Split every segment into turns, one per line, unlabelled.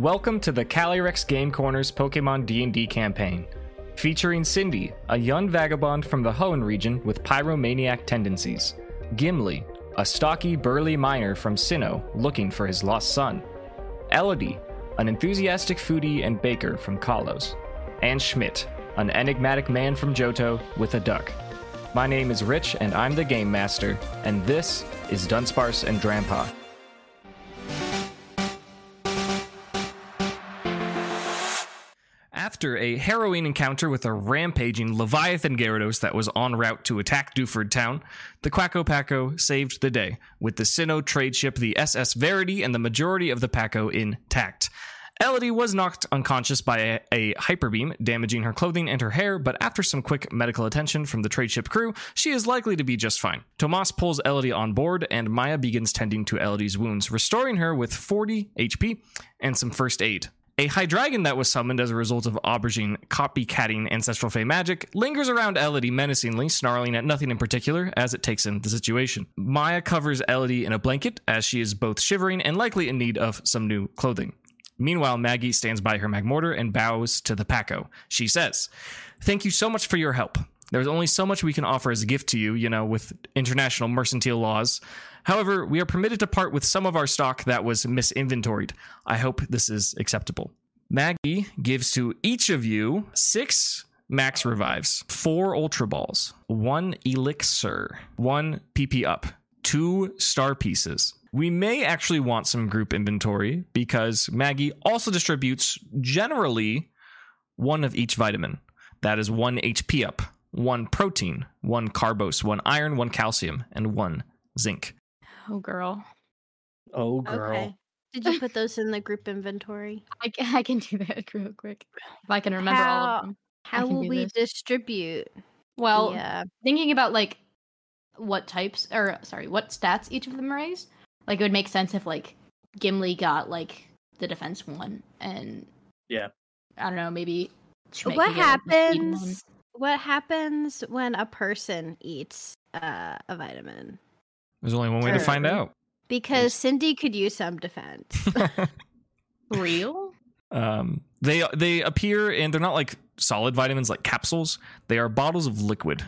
Welcome to the Calyrex Game Corners Pokemon D&D campaign, featuring Cindy, a young vagabond from the Hoenn region with pyromaniac tendencies, Gimli, a stocky, burly miner from Sinnoh looking for his lost son, Elodie, an enthusiastic foodie and baker from Kalos, and Schmidt, an enigmatic man from Johto with a duck. My name is Rich, and I'm the Game Master, and this is Dunsparce and Drampa. After a harrowing encounter with a rampaging Leviathan Gyarados that was en route to attack Dewford Town, the Quacko Packo saved the day, with the Sinnoh trade ship the SS Verity and the majority of the Packo intact. Elodie was knocked unconscious by a, a hyper beam, damaging her clothing and her hair, but after some quick medical attention from the trade ship crew, she is likely to be just fine. Tomas pulls Elodie on board, and Maya begins tending to Elodie's wounds, restoring her with 40 HP and some first aid. A Hydreigon that was summoned as a result of Aubergine copycatting Ancestral Fey magic lingers around Elodie menacingly, snarling at nothing in particular as it takes in the situation. Maya covers Elodie in a blanket as she is both shivering and likely in need of some new clothing. Meanwhile, Maggie stands by her Magmortar and bows to the Packo. She says, Thank you so much for your help. There's only so much we can offer as a gift to you, you know, with international mercantile laws. However, we are permitted to part with some of our stock that was misinventoried. I hope this is acceptable. Maggie gives to each of you six max revives, four ultra balls, one elixir, one PP up, two star pieces. We may actually want some group inventory because Maggie also distributes generally one of each vitamin. That is one HP up, one protein, one carbos, one iron, one calcium, and one zinc.
Oh, girl.
Oh, girl.
Okay. Did you put those in the group inventory?
I, I can do that real quick. If I can remember all of them.
How will we
this.
distribute?
Well,
yeah.
thinking about like what types or sorry, what stats each of them raise, like it would make sense if like Gimli got like the defense one and
Yeah.
I don't know, maybe
What
could get, like, the speed one.
happens? What happens when a person eats uh, a vitamin?
There's only one way to find out.
Because Cindy could use some defense.
real?
um, they they appear and they're not like solid vitamins like capsules. They are bottles of liquid,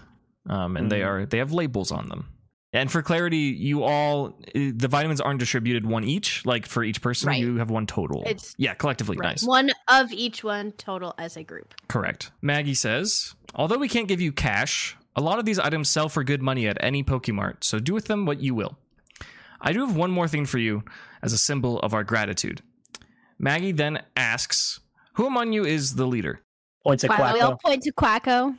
um, and they
Mhm.
are they have labels on them. And for clarity, you all eh, the vitamins aren't distributed one each. Like for each person,
Right.
you have one total.
It's-
yeah, collectively
Right.
nice.
one of each one total as a group.
Correct. Maggie says, although we can't give you cash, a lot of these items sell for good money at any Pokemart, so do with them what you will. I do have one more thing for you as a symbol of our gratitude. Maggie then asks, Who among you is the leader?
Points at
Wow,
We all point to Quacko.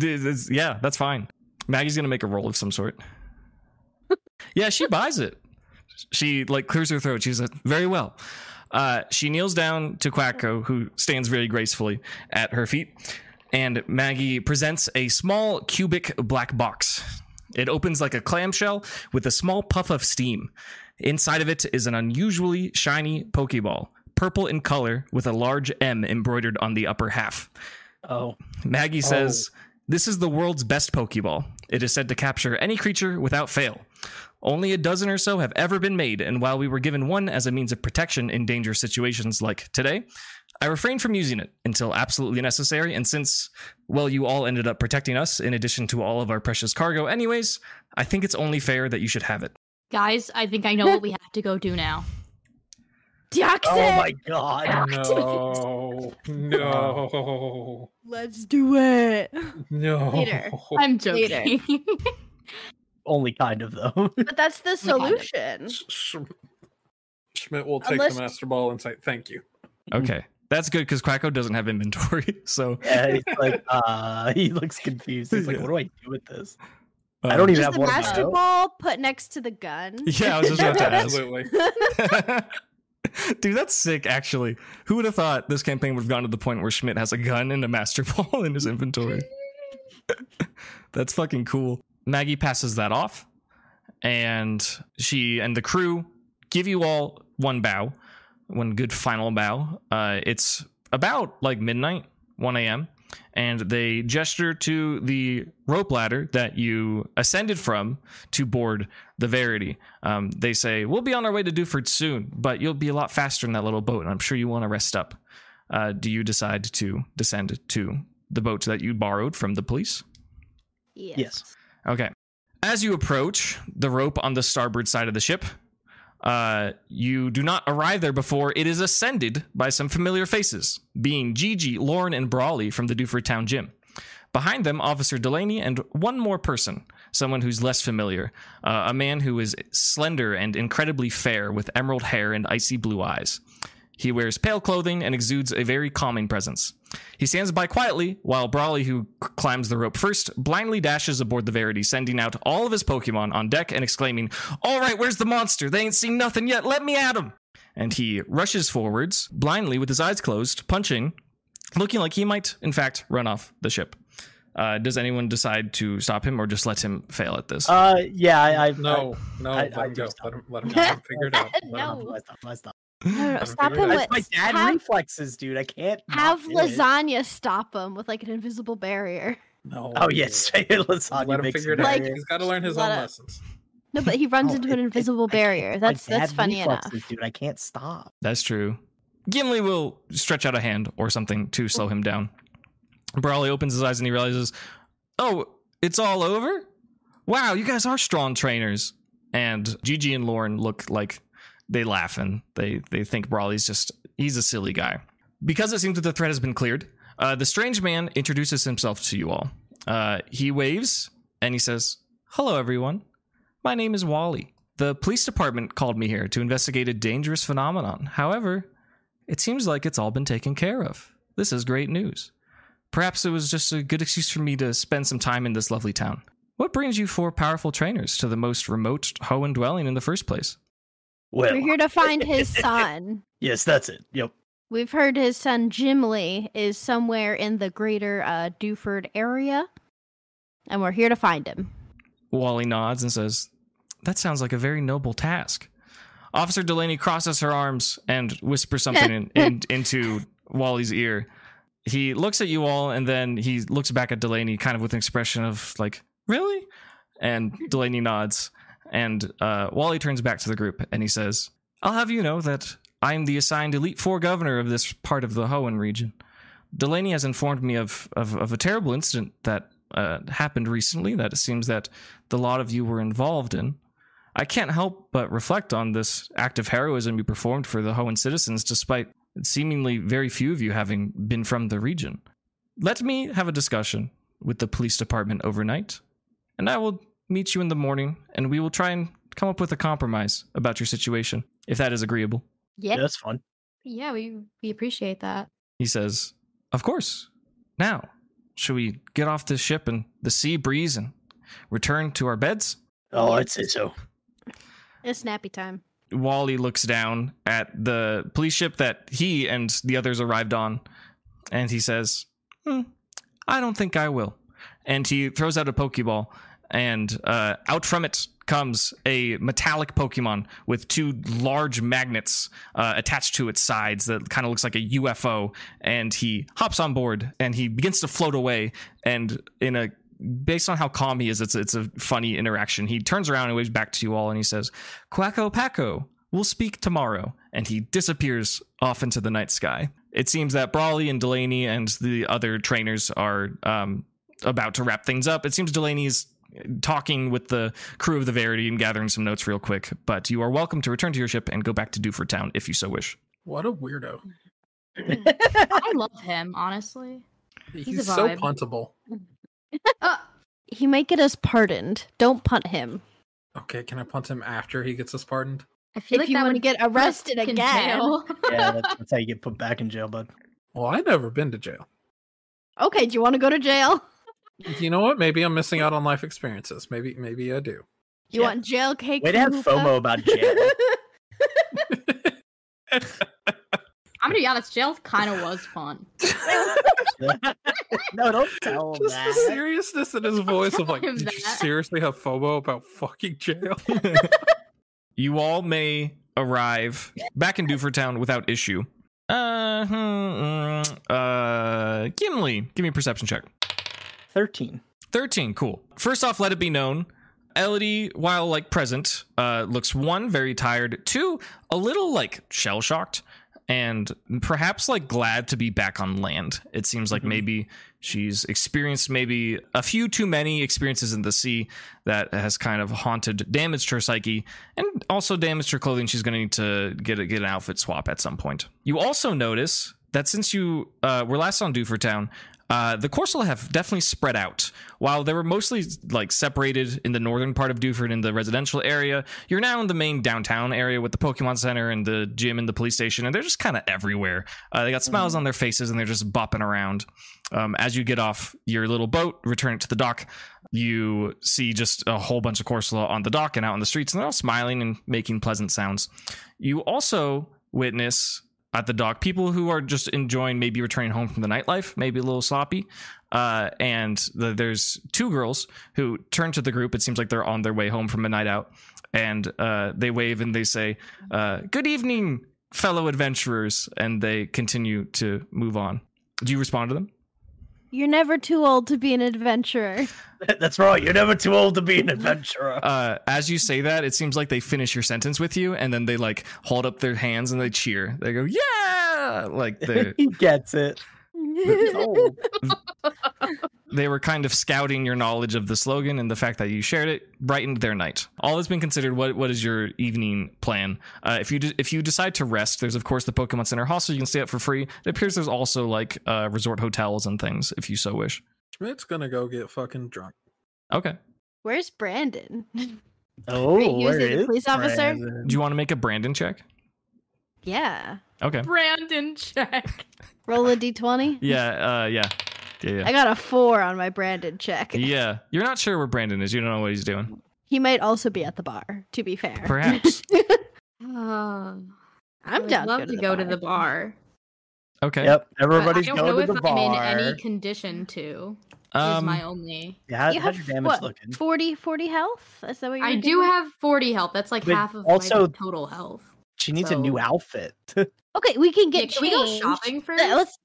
Th- this- yeah, that's fine. Maggie's gonna make a roll of some sort. yeah, she buys it. She like clears her throat. She says, "Very well." Uh, she kneels down to Quacko, who stands very gracefully at her feet, and Maggie presents a small cubic black box. It opens like a clamshell with a small puff of steam. Inside of it is an unusually shiny Pokeball, purple in color, with a large M embroidered on the upper half.
Oh,
Maggie says, This is the world's best Pokeball. It is said to capture any creature without fail. Only a dozen or so have ever been made, and while we were given one as a means of protection in dangerous situations like today, I refrained from using it until absolutely necessary. And since, well, you all ended up protecting us in addition to all of our precious cargo, anyways, I think it's only fair that you should have it.
Guys, I think I know what we have to go do now.
Deoxys!
oh my god.
No, no,
Let's do it.
no.
Later.
I'm
Later.
joking.
Only kind of though.
But that's the
my God.
solution.
Sch- Sch- Schmidt will take
Unless-
the master ball and say thank you.
Okay. That's good because Quacko doesn't have inventory. So
yeah, he's like, uh, he looks confused. He's like,
Yeah.
what do I do with this? I
um,
don't even have
the
one
master ball put next to the gun?
Yeah, I was just about to ask.
Absolutely.
Dude, that's sick, actually. Who would have thought this campaign would have gone to the point where Schmidt has a gun and a master ball in his inventory? that's fucking cool. Maggie passes that off, and she and the crew give you all one bow, one good final bow. Uh, it's about like midnight, 1 a.m. and they gesture to the rope ladder that you ascended from to board the Verity. Um, they say, We'll be on our way to Dewford soon, but you'll be a lot faster in that little boat, and I'm sure you want to rest up. Uh, do you decide to descend to the boat that you borrowed from the police?
Yes.
Yes.
Okay. As you approach the rope on the starboard side of the ship, uh, you do not arrive there before it is ascended by some familiar faces, being Gigi, Lauren, and Brawley from the Dewford Town Gym. Behind them, Officer Delaney and one more person, someone who's less familiar, uh, a man who is slender and incredibly fair with emerald hair and icy blue eyes. He wears pale clothing and exudes a very calming presence. He stands by quietly while Brawley, who climbs the rope first, blindly dashes aboard the Verity, sending out all of his Pokemon on deck and exclaiming, All right, where's the monster? They ain't seen nothing yet. Let me at him. And he rushes forwards, blindly with his eyes closed, punching, looking like he might, in fact, run off the ship. Uh, does anyone decide to stop him or just let him fail at this?
Uh, yeah, I, I
No, no,
I-
let
I
him go. Let him, let him, let him figure it out. Let him-
No.
I stop, I stop.
No,
him
stop him
with
my
with
dad
have,
reflexes, dude. I can't
have
do it.
lasagna stop him with like an invisible barrier.
No.
Oh yes, lasagna
Let him
makes
figure it out.
Like-
He's got to learn his own
it-
lessons.
No, but he runs
No,
into
it-
an invisible
I
barrier.
can't-
That's that's
dad
funny enough.
dude. I can't stop.
That's true. Gimli will stretch out a hand or something to slow him down. Brawley opens his eyes and he realizes, oh, it's all over? Wow, you guys are strong trainers. And Gigi and Lauren look like they laugh and they, they think Brawley's just, he's a silly guy. Because it seems that the threat has been cleared, uh, the strange man introduces himself to you all. Uh, he waves and he says, Hello, everyone. My name is Wally. The police department called me here to investigate a dangerous phenomenon. However, it seems like it's all been taken care of. This is great news. Perhaps it was just a good excuse for me to spend some time in this lovely town. What brings you four powerful trainers to the most remote Hoenn dwelling in the first place?
Well,
We're here to find his son.
yes, that's it. Yep.
We've heard his son Jimly is somewhere in the greater uh, Dewford area, and we're here to find him.
Wally nods and says, That sounds like a very noble task. Officer Delaney crosses her arms and whispers something in, in, into Wally's ear. He looks at you all and then he looks back at Delaney kind of with an expression of like, Really? And Delaney nods. And uh, Wally turns back to the group and he says, I'll have you know that I'm the assigned Elite Four governor of this part of the Hoenn region. Delaney has informed me of, of, of a terrible incident that uh, happened recently that it seems that the lot of you were involved in. I can't help but reflect on this act of heroism you performed for the Hoenn citizens, despite seemingly very few of you having been from the region. Let me have a discussion with the police department overnight, and I will meet you in the morning, and we will try and come up with a compromise about your situation, if that is agreeable.
Yeah,
Yeah,
that's fun.
yeah, we we appreciate that.
He says, Of course. Now, should we get off this ship and the sea breeze and return to our beds?
Oh, I'd say so.
It's snappy time.
Wally looks down at the police ship that he and the others arrived on, and he says, "Hmm, I don't think I will. And he throws out a Pokeball, and uh, out from it comes a metallic Pokemon with two large magnets uh, attached to its sides that kind of looks like a UFO. And he hops on board and he begins to float away. And in a based on how calm he is, it's it's a funny interaction. He turns around and waves back to you all, and he says, "Quacko Packo, we'll speak tomorrow." And he disappears off into the night sky. It seems that Brawley and Delaney and the other trainers are um, about to wrap things up. It seems Delaney's talking with the crew of the Verity and gathering some notes real quick. But you are welcome to return to your ship and go back to Dewford Town if you so wish.
What a weirdo.
I love him, honestly.
He's,
He's a
so puntable.
Uh,
He might get us pardoned. Don't punt him.
Okay, can I punt him after he gets us pardoned?
I feel
If
like
you
that
wanna get arrested again.
Yeah, that's, that's how you get put back in jail, bud.
Well, I've never been to jail.
Okay, do you want to go to jail?
You know what? Maybe I'm missing out on life experiences. Maybe, maybe I do.
You
Yeah.
want jail cake?
Way to have FOMO about jail.
I'm gonna be honest, jail kind of was fun.
no, don't tell him
Just the seriousness in his voice of like,
him
did you seriously have FOMO about fucking jail?
you all may arrive back in Dewford Town without issue. Uh, hmm, mm, uh, Gimli, give me a perception check.
13.
13 cool first off let it be known elodie while like present uh looks one very tired two a little like shell shocked and perhaps like glad to be back on land it seems like
Mhm.
maybe she's experienced maybe a few too many experiences in the sea that has kind of haunted damaged her psyche and also damaged her clothing she's going to need to get a, get an outfit swap at some point you also notice that since you uh, were last on Dewford Town, uh, the Corsola have definitely spread out. While they were mostly like separated in the northern part of Dewford in the residential area, you're now in the main downtown area with the Pokemon Center and the gym and the police station, and they're just kind of everywhere. Uh, they got smiles on their faces and they're just bopping around. Um, as you get off your little boat, return it to the dock, you see just a whole bunch of Corsola on the dock and out on the streets, and they're all smiling and making pleasant sounds. You also witness at the dock people who are just enjoying maybe returning home from the nightlife, maybe a little sloppy. Uh, and the, there's two girls who turn to the group. It seems like they're on their way home from a night out, and uh, they wave and they say, uh, "Good evening, fellow adventurers," and they continue to move on. Do you respond to them?
You're never too old to be an adventurer.
That's right. You're never too old to be an adventurer.
Uh, as you say that, it seems like they finish your sentence with you, and then they like hold up their hands and they cheer. They go, "Yeah!" Like they
he gets it. He's old.
they were kind of scouting your knowledge of the slogan and the fact that you shared it brightened their night. All has been considered. What what is your evening plan? Uh, if you de- if you decide to rest, there's of course the Pokemon Center hostel. You can stay up for free. It appears there's also like uh, resort hotels and things if you so wish.
Schmidt's gonna go get fucking drunk.
Okay.
Where's Brandon?
Oh,
Wait, he was
where
police officer?
Brandon?
Do you want to make a Brandon check?
yeah.
Okay.
Brandon check.
Roll a d20.
Yeah. Uh, yeah. Yeah. Yeah.
I got a four on my Brandon check.
Yeah. You're not sure where Brandon is. You don't know what he's doing.
He might also be at the bar, to be fair.
Perhaps.
I
I'm
would
down
love to go to the bar.
Okay.
Yep,
but
everybody's
I don't know if I'm in any condition to. is
Um,
my only.
Yeah, how,
You
how's
have
your damage
what,
looking?
40, 40 health? Is that what you're
I do have 40 health. That's like
But
half of
also-
my total health.
She needs a new outfit.
Okay, we can
Yeah,
get
can we go shopping first?
Yeah, let's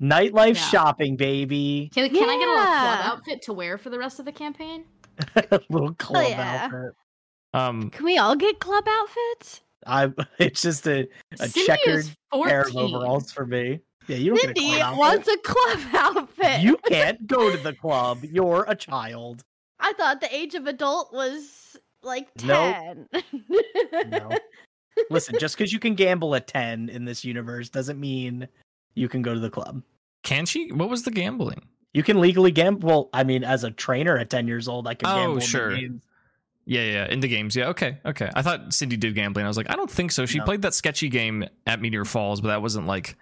Nightlife
Yeah.
shopping, baby.
Can, can I get a little club outfit to wear for the rest of the campaign?
A little club
yeah.
outfit.
um,
Can we all get club outfits?
I. It's just a, a
Cindy
checkered
is 14.
pair of overalls for me. Yeah, you don't
Mindy
get a club
wants
outfit.
a club outfit.
You can't go to the club. You're a child.
I thought the age of adult was like
Nope.
10.
No. Listen, just because you can gamble at ten in this universe doesn't mean you can go to the club.
can she? What was the gambling?
You can legally gamble. Well, I mean, as a trainer at ten years old, I can
Oh,
gamble. in the
sure.
games.
Yeah, yeah, in the games. Yeah, okay, okay. I thought Cindy did gambling. I was like, I don't think so. She
No.
played that sketchy game at Meteor Falls, but that wasn't like.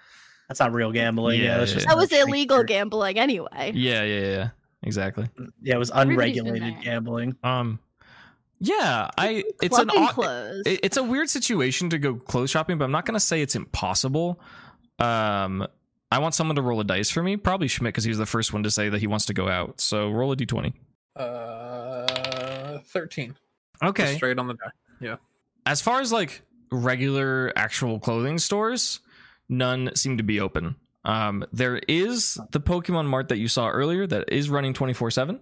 That's not real gambling.
Yeah,
Yeah, that's
yeah,
just
yeah.
that was illegal
trainer.
gambling anyway.
Yeah, yeah, yeah, yeah. Exactly.
Yeah, it was unregulated gambling.
Um, yeah, I. It's an
Clubbing
it- it's a weird situation to go clothes shopping, but I'm not gonna say it's impossible. Um, I want someone to roll a dice for me. Probably Schmidt because he was the first one to say that he wants to go out. So roll a d20.
Uh, thirteen. Just
Okay.
straight on the die. Yeah.
As far as like regular actual clothing stores, none seem to be open. Um, there is the Pokemon Mart that you saw earlier that is running 24 7.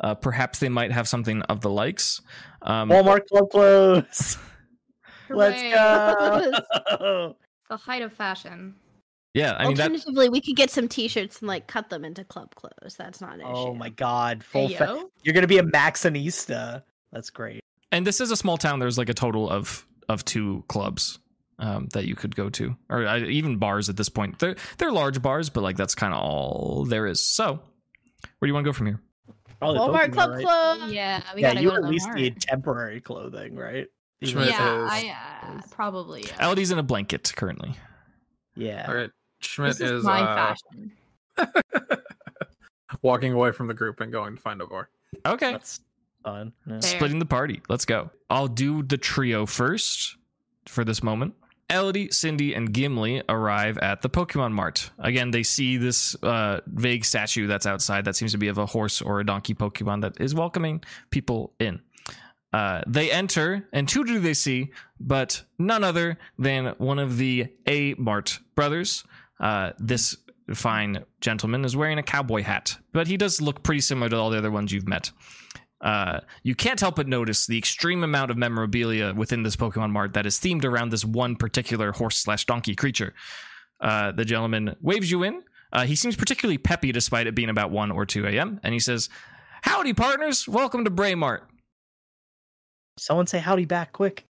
Uh, perhaps they might have something of the likes. Um,
Walmart club clothes. Let's go.
The height of fashion.
Yeah, I mean, that,
Alternatively, we could get some t-shirts and like cut them into club clothes. That's not an issue.
oh my god, full
Hey,
fa- You're gonna be a Maxxinista. That's great.
and this is a small town. There's like a total of of two clubs um, that you could go to, or uh, even bars at this point. They're they're large bars, but like that's kind of all there is. So, where do you want to go from here?
Probably
Walmart
Pokemon,
club
right?
clothes.
Yeah, we
Yeah,
gotta
you
go
at least
mart.
need temporary clothing, right? Even
Yeah,
is-
I uh, probably. Yeah.
Elodie's in a blanket currently.
yeah.
All right. Schmidt
This is,
is
my
uh,
fashion.
walking away from the group and going to find a bar.
Okay,
That's fun. Yeah.
Splitting the party. Let's go. I'll do the trio first for this moment. Elodie, Cindy, and Gimli arrive at the Pokemon Mart. Again, they see this uh, vague statue that's outside that seems to be of a horse or a donkey Pokemon that is welcoming people in. Uh, they enter, and who do they see but none other than one of the A Mart brothers. Uh, this fine gentleman is wearing a cowboy hat, but he does look pretty similar to all the other ones you've met. Uh, you can't help but notice the extreme amount of memorabilia within this Pokemon Mart that is themed around this one particular horse slash donkey creature. Uh, the gentleman waves you in. Uh, he seems particularly peppy despite it being about 1 or 2 a.m. And he says, Howdy, partners. Welcome to Braymart.
Someone say howdy back quick.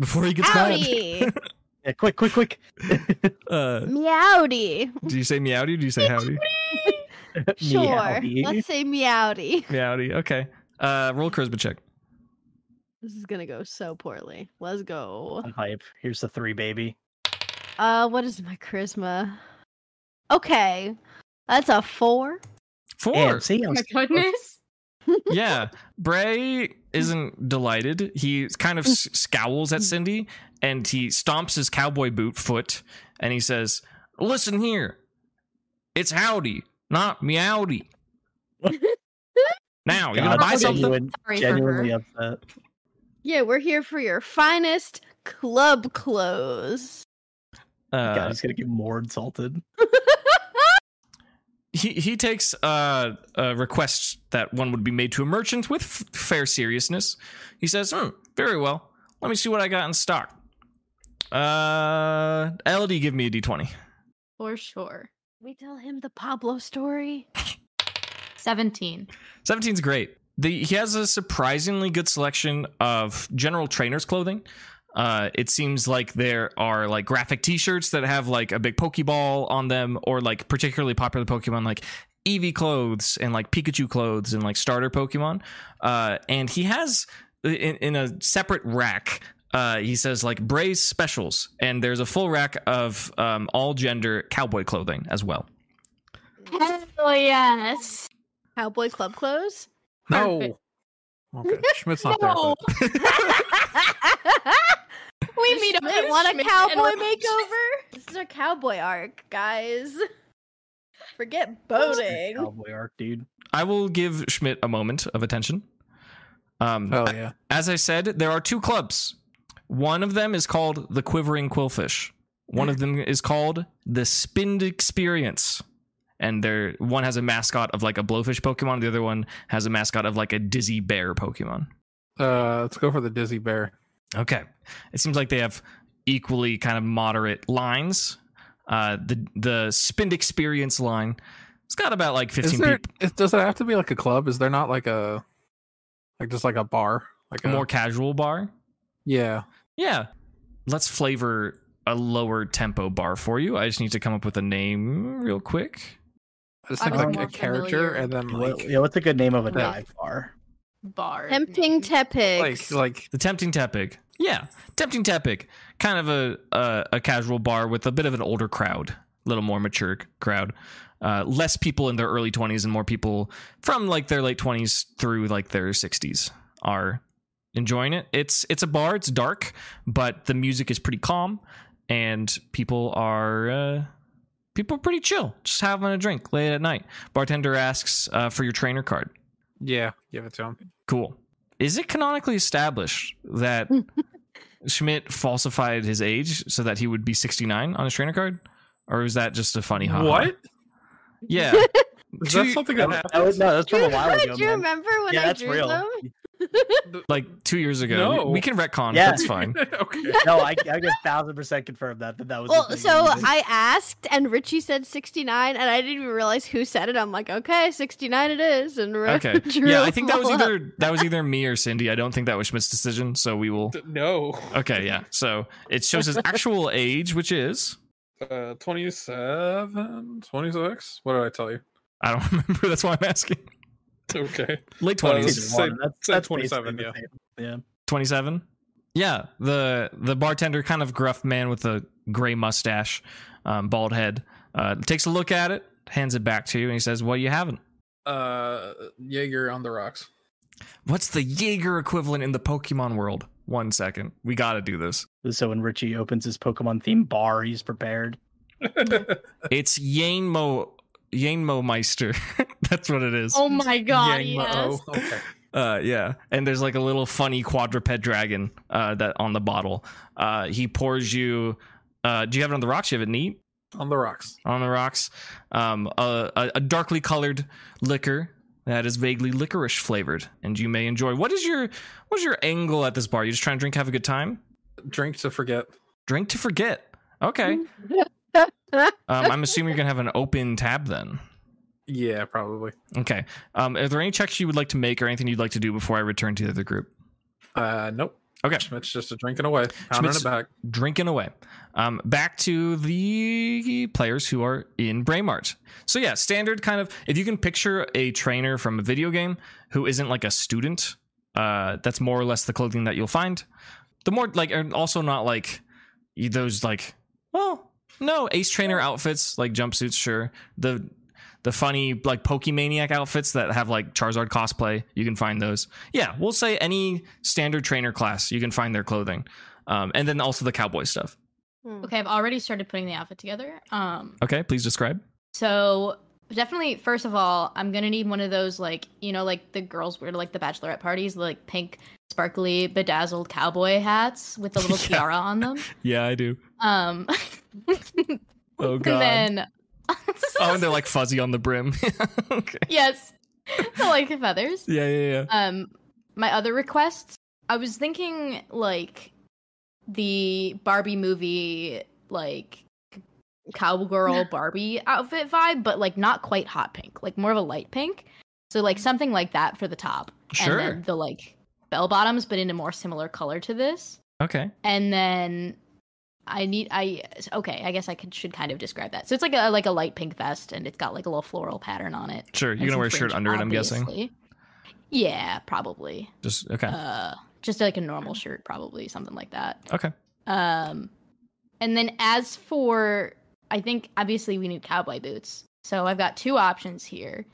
Before he gets mad.
Howdy.
Yeah, quick, quick, quick.
Uh,
Meowdy.
do you say meowdy? Do you say howdy?
Sure.
Meowdy.
Let's say meowdy.
meowdy. Okay. Uh, roll charisma check.
This is gonna go so poorly. Let's go.
I'm hype. Here's the three, baby.
Uh, what is my charisma? Okay, that's a four.
Four.
Damn, see,
Oh my goodness.
yeah. Bray isn't delighted. He kind of scowls at Cindy and he stomps his cowboy boot foot and he says, Listen here. It's howdy, not meowdy. now, you're gonna buy something?
genuine-
Sorry
genuinely upset.
Yeah, we're here for your finest club clothes.
God,
Uh,
he's gonna get more insulted.
he he takes uh, a request that one would be made to a merchant with f- fair seriousness. He says, hmm, "Very well. Let me see what I got in stock." Uh, LD, give me a d20.
For sure.
We tell him the Pablo story.
17.
17's great. The, he has a surprisingly good selection of general trainers clothing. Uh, it seems like there are like graphic T-shirts that have like a big Pokeball on them, or like particularly popular Pokemon like Eevee clothes and like Pikachu clothes and like starter Pokemon. Uh, and he has in, in a separate rack. Uh, he says like Bray's specials, and there's a full rack of um, all gender cowboy clothing as well.
Hell yes.
Cowboy club clothes.
No.
Perfect.
Okay, Schmidt's not there.
No. We meet up
Schmidt
with
want a cowboy makeover? This is our cowboy arc, guys. Forget boating.
Cowboy arc, dude.
I will give Schmidt a moment of attention. Um,
Oh yeah.
as I said, there are two clubs. One of them is called the Quivering Quillfish. One of them is called the Spinda Experience. And there one has a mascot of like a blowfish Pokemon, the other one has a mascot of like a dizzy bear Pokemon.
Uh, let's go for the Dizzy Bear.
Okay. It seems like they have equally kind of moderate lines. Uh the the Spinda Experience line. It's got about like
Is
15
there?
people
Is, does it have to be like a club? Is there not like a, like just like a bar? Like
a
a
more casual bar.
Yeah.
Yeah. Let's flavor a lower tempo bar for you. I just need to come up with a name real quick.
I just think
was
like
more
a character
familiar
and then like
yeah, what's a good name of a dive bar?
Bar.
Tempting
name.
Tepigs.
like like
The Tempting Tepig. Yeah, Tempting Tepig. Kind of a, a a casual bar with a bit of an older crowd, a little more mature crowd. Uh, less people in their early 20s and more people from like their late 20s through like their 60s are enjoying it. It's it's a bar, it's dark, but the music is pretty calm and people are uh, people are pretty chill, just having a drink late at night. Bartender asks uh, for your trainer card.
Yeah, give it to him.
Cool. Is it canonically established that Schmidt falsified his age so that he would be 69 on his trainer card? Or is that just a funny haha?
What?
Yeah.
Is
Two-
that something
That
that
was, that was-
happens?
no, that's from a while ago.
Do you
man.
remember when
yeah,
I
that's
drew
real.
them?
like two years ago.
No.
We, we can retcon.
Yeah.
That's fine.
okay.
No, I, I can thousand percent confirm that that, that was.
Well, so
that you did.
I asked, and Richie said 69, and I didn't even realize who said it. I'm like, okay, 69 it is. And Ro-
Okay. Yeah, I think that was
all up.
either that was either me or Cindy. I don't think that was Schmidt's decision, so we will
D- No.
Okay, yeah. So it shows his actual age, which is
Uh, 27, 26? What did I tell you?
I don't remember, that's why I'm asking.
Okay.
Late twenties.
say-
that's,
say
that's
27,
basically the
yeah.
27 yeah the the bartender kind of gruff man with a gray mustache um, bald head uh, takes a look at it hands it back to you and he says what are you having
Uh, Jaeger on the rocks.
what's the jaeger equivalent in the pokemon world one second we gotta do this
So when Richie opens his Pokemon themed bar, he's prepared.
it's yanmo yanmo meister that's what it is
Oh my god,
Yang
yes.
Okay.
Uh, yeah, and there's like a little funny quadruped dragon uh, that on the bottle. Uh, he pours you. Uh, do you have it on the rocks? You have it neat
On the rocks.
on the rocks. Um, a, a, a darkly colored liquor that is vaguely licorice flavored, and you may enjoy. What is your what's your angle at this bar? You just trying to drink, have a good time,
Drink to forget.
drink to forget. Okay, um, I'm assuming you're gonna have an open tab then.
Yeah, probably.
Okay. Um, are there any checks you would like to make or anything you'd like to do before I return to the other group?
Uh, nope.
Okay.
Schmidt's just a drinking away, pounding
Schmidt's-
it back.
drinking away. Um, back to the players who are in Braemart. So yeah, standard kind of. If you can picture a trainer from a video game who isn't like a student, uh, that's more or less the clothing that you'll find. The more like, and also not like those like, well, no ace trainer outfits like jumpsuits. Sure, the the funny like Pokemaniac outfits that have like Charizard cosplay. You can find those. Yeah, we'll say any standard trainer class you can find their clothing, um, and then also the cowboy stuff.
Okay, I've already started putting the outfit together. Um,
Okay, please describe.
so definitely, first of all, I'm gonna need one of those like you know like the girls wear to like the bachelorette parties, like pink, sparkly, bedazzled cowboy hats with the little
Yeah.
tiara on them.
Yeah, I do.
Um,
Oh
and then
oh, and they're like fuzzy on the brim. okay.
yes, I like feathers.
Yeah, yeah, yeah.
Um, my other requests, I was thinking like the Barbie movie, like cowgirl Barbie outfit vibe, but like not quite hot pink, like more of a light pink. So like something like that for the top,
Sure.
and then the like bell bottoms, but in a more similar color to this.
Okay.
And then I need I okay, I guess I could should kind of describe that. So it's like a like a light pink vest, and it's got like a little floral pattern on it.
Sure. You're gonna wear a shirt under it, I'm guessing.
Yeah, probably.
Just okay.
Uh, just like a normal shirt, probably something like that.
okay.
Um, and then as for, I think obviously we need cowboy boots. So I've got two options here.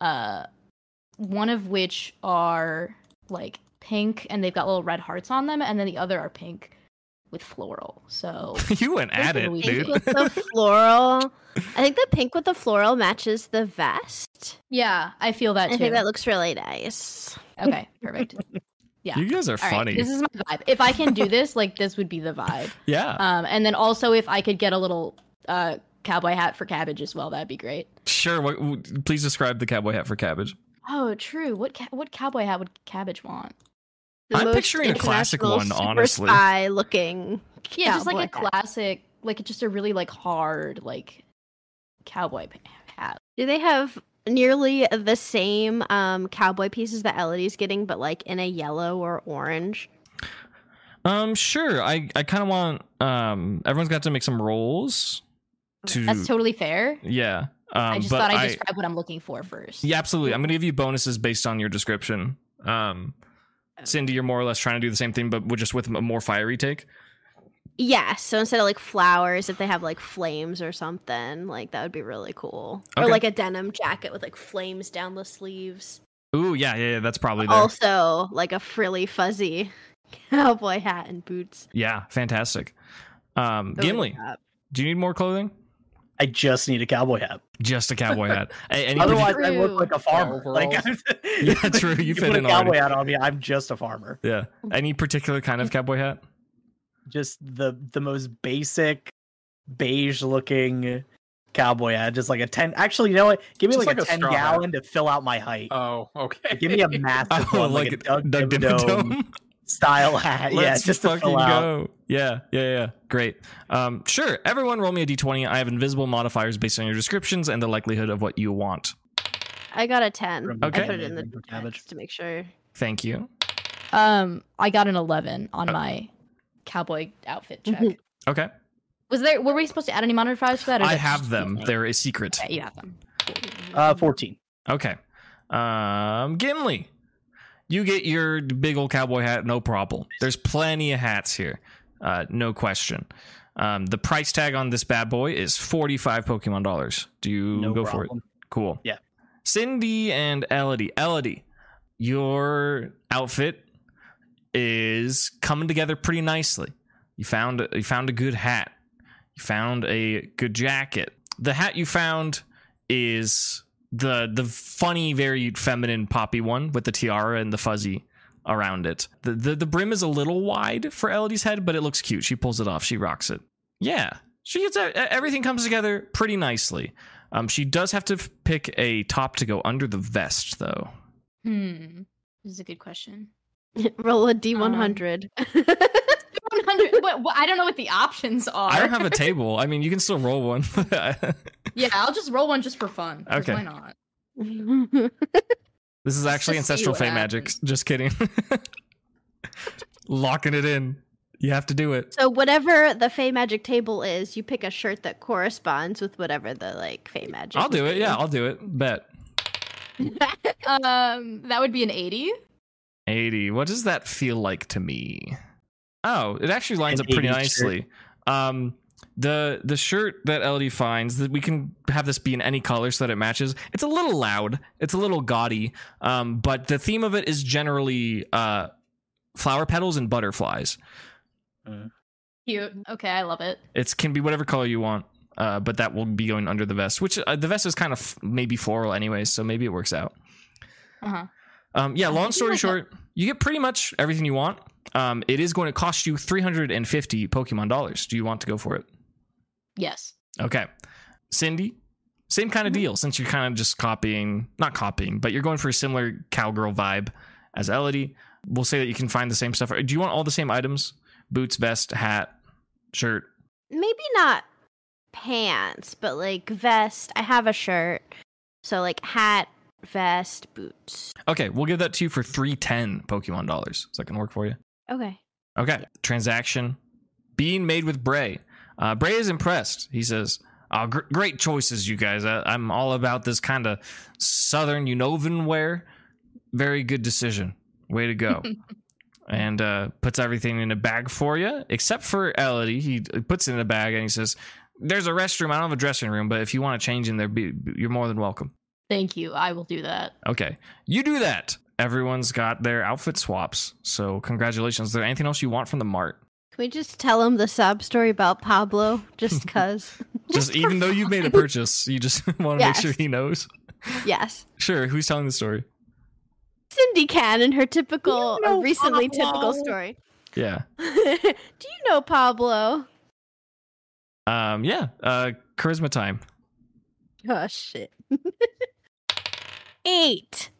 Uh, one of which are like pink and they've got little red hearts on them, and then the other are pink with floral. So
you went at it,
are
dude.
With the floral. I think the pink with the floral matches the vest.
yeah, I feel that
I
too.
think that looks really nice.
okay, perfect. Yeah.
You guys are
All right,
funny.
this is my vibe. If I can do this, like this would be the vibe.
yeah.
Um, and then also if I could get a little uh cowboy hat for cabbage as well, that'd be great.
sure. What, please describe the cowboy hat for cabbage.
Oh, true. What ca- what cowboy hat would cabbage want?
The
I'm picturing a classic
international
one,
super
honestly.
Spy looking.
Yeah, just like a classic, like just a really like hard like cowboy hat.
Do they have nearly the same um cowboy pieces that Elodie's getting, but like in a yellow or orange?
Um, sure. I I kind of want. Um, everyone's got to make some rolls. To
That's totally fair.
yeah. Um,
I just thought I'd
I-
describe what I'm looking for first.
Yeah, absolutely. I'm going to give you bonuses based on your description. Um, Cindy, you're more or less trying to do the same thing, but with just with a more fiery take.
Yeah, so instead of like flowers, if they have like flames or something, like that would be really cool. Or like a denim jacket with like flames down the sleeves.
Ooh, yeah, yeah, yeah. That's probably there.
Also, like a frilly fuzzy cowboy hat and boots.
Yeah, fantastic. Um, Gimli, do you need more clothing?
I just need a cowboy hat.
Just a cowboy hat. Hey, any
Otherwise,
True.
I look like a farmer.
Yeah,
Like,
Yeah, true, you fit
put
in
a cowboy
already.
hat on me. I'm just a farmer.
yeah, any particular kind of cowboy hat?
Just the the most basic beige looking cowboy hat. Just like a ten. Actually, you know what? Give me like,
like
a
a
ten
straw hat.
gallon to fill out my height.
Oh, okay.
Give me a massive
Oh,
one, like,
like
a Doug,
Doug
Dimmadome
Dimmadome.
Style hat. yeah,
Let's
just to
fucking
fill out.
go. Yeah, yeah, yeah. Great. Um, sure. Everyone, roll me a d20. I have invisible modifiers based on your descriptions and the likelihood of what you want.
I got a 10.
From
I
Okay.
put it in the
Cabbage.
cabbage to make sure.
Thank you.
Um, I got an 11 on
Oh.
my cowboy outfit check.
Mhm.
Okay.
Was there? Were we supposed to add any modifiers for that? or
I
that
have them.
me?
They're a secret.
Okay, you have them.
Uh, fourteen.
Okay. Um, Gimli, you get your big old cowboy hat, no problem. There's plenty of hats here, uh, no question. Um, the price tag on this bad boy is 45 Pokemon dollars. Do you
No
go for it? Cool.
Yeah.
Cindy and Elodie. Elodie, your outfit is coming together pretty nicely. You found you found a good hat. You found a good jacket. The hat you found is the the funny, very feminine poppy one with the tiara and the fuzzy around it. The, the the brim is a little wide for Elodie's head, but it looks cute. She pulls it off. She rocks it. Yeah, she gets everything comes together pretty nicely. Um, she does have to f- pick a top to go under the vest, though.
Hmm. This is a good question.
Roll a D100.
100. what, what, I don't know what the options are.
I don't have a table. I mean, you can still roll one.
yeah, I'll just roll one just for fun.
Okay.
Why not?
this is actually
to see
ancestral
what
fey magic. Just kidding. Locking it in. You have to do it.
so whatever the Fey Magic table is, you pick a shirt that corresponds with whatever the like Fey Magic.
I'll do it.
be.
Yeah, I'll do it. Bet.
Um, that would be an 80.
80. What does that feel like to me? Oh, it actually lines
An
up pretty
80s
nicely. Um the the shirt that LD finds that we can have this be in any color so that it matches. It's a little loud. It's a little gaudy. Um but the theme of it is generally uh flower petals and butterflies.
Cute. Okay, I love it.
It can be whatever color you want. Uh, but that will be going under the vest, which uh, the vest is kind of f- maybe floral anyway, so maybe it works out.
Uh huh.
Um, yeah, long story short, you get pretty much everything you want. Um, it is going to cost you 350 Pokemon dollars. Do you want to go for it?
Yes.
Okay. Cindy, same kind of
Mhm.
deal since you're kind of just copying, not copying, but you're going for a similar cowgirl vibe as Elodie. We'll say that you can find the same stuff. Do you want all the same items? Boots, vest, hat, shirt.
Maybe not pants, but like vest. I have a shirt, so like hat, vest, boots.
Okay, we'll give that to you for 310 Pokemon dollars. Is that going to work for you?
Okay.
Okay. Transaction being made with Bray. Uh, Bray is impressed. He says, oh, gr- Great choices, you guys. I- I'm all about this kind of southern Unovan wear. Very good decision. Way to go. and uh, puts everything in a bag for you, except for Elodie. He puts it in a bag and he says, There's a restroom. I don't have a dressing room, but if you want to change in there, be, you're more than welcome.
Thank you. I will do that.
Okay. You do that. Everyone's got their outfit swaps. So, congratulations. Is there anything else you want from the mart?
Can we just tell him the sob story about Pablo? Just cause.
Just even though you've made a purchase, you just want to make sure he knows.
yes.
Sure. Who's telling the story?
Cindy can in her typical,
You know
uh, recently
Pablo.
typical story.
Yeah.
Do you know Pablo?
Um. Yeah. Uh. Charisma time.
Oh shit. Eight.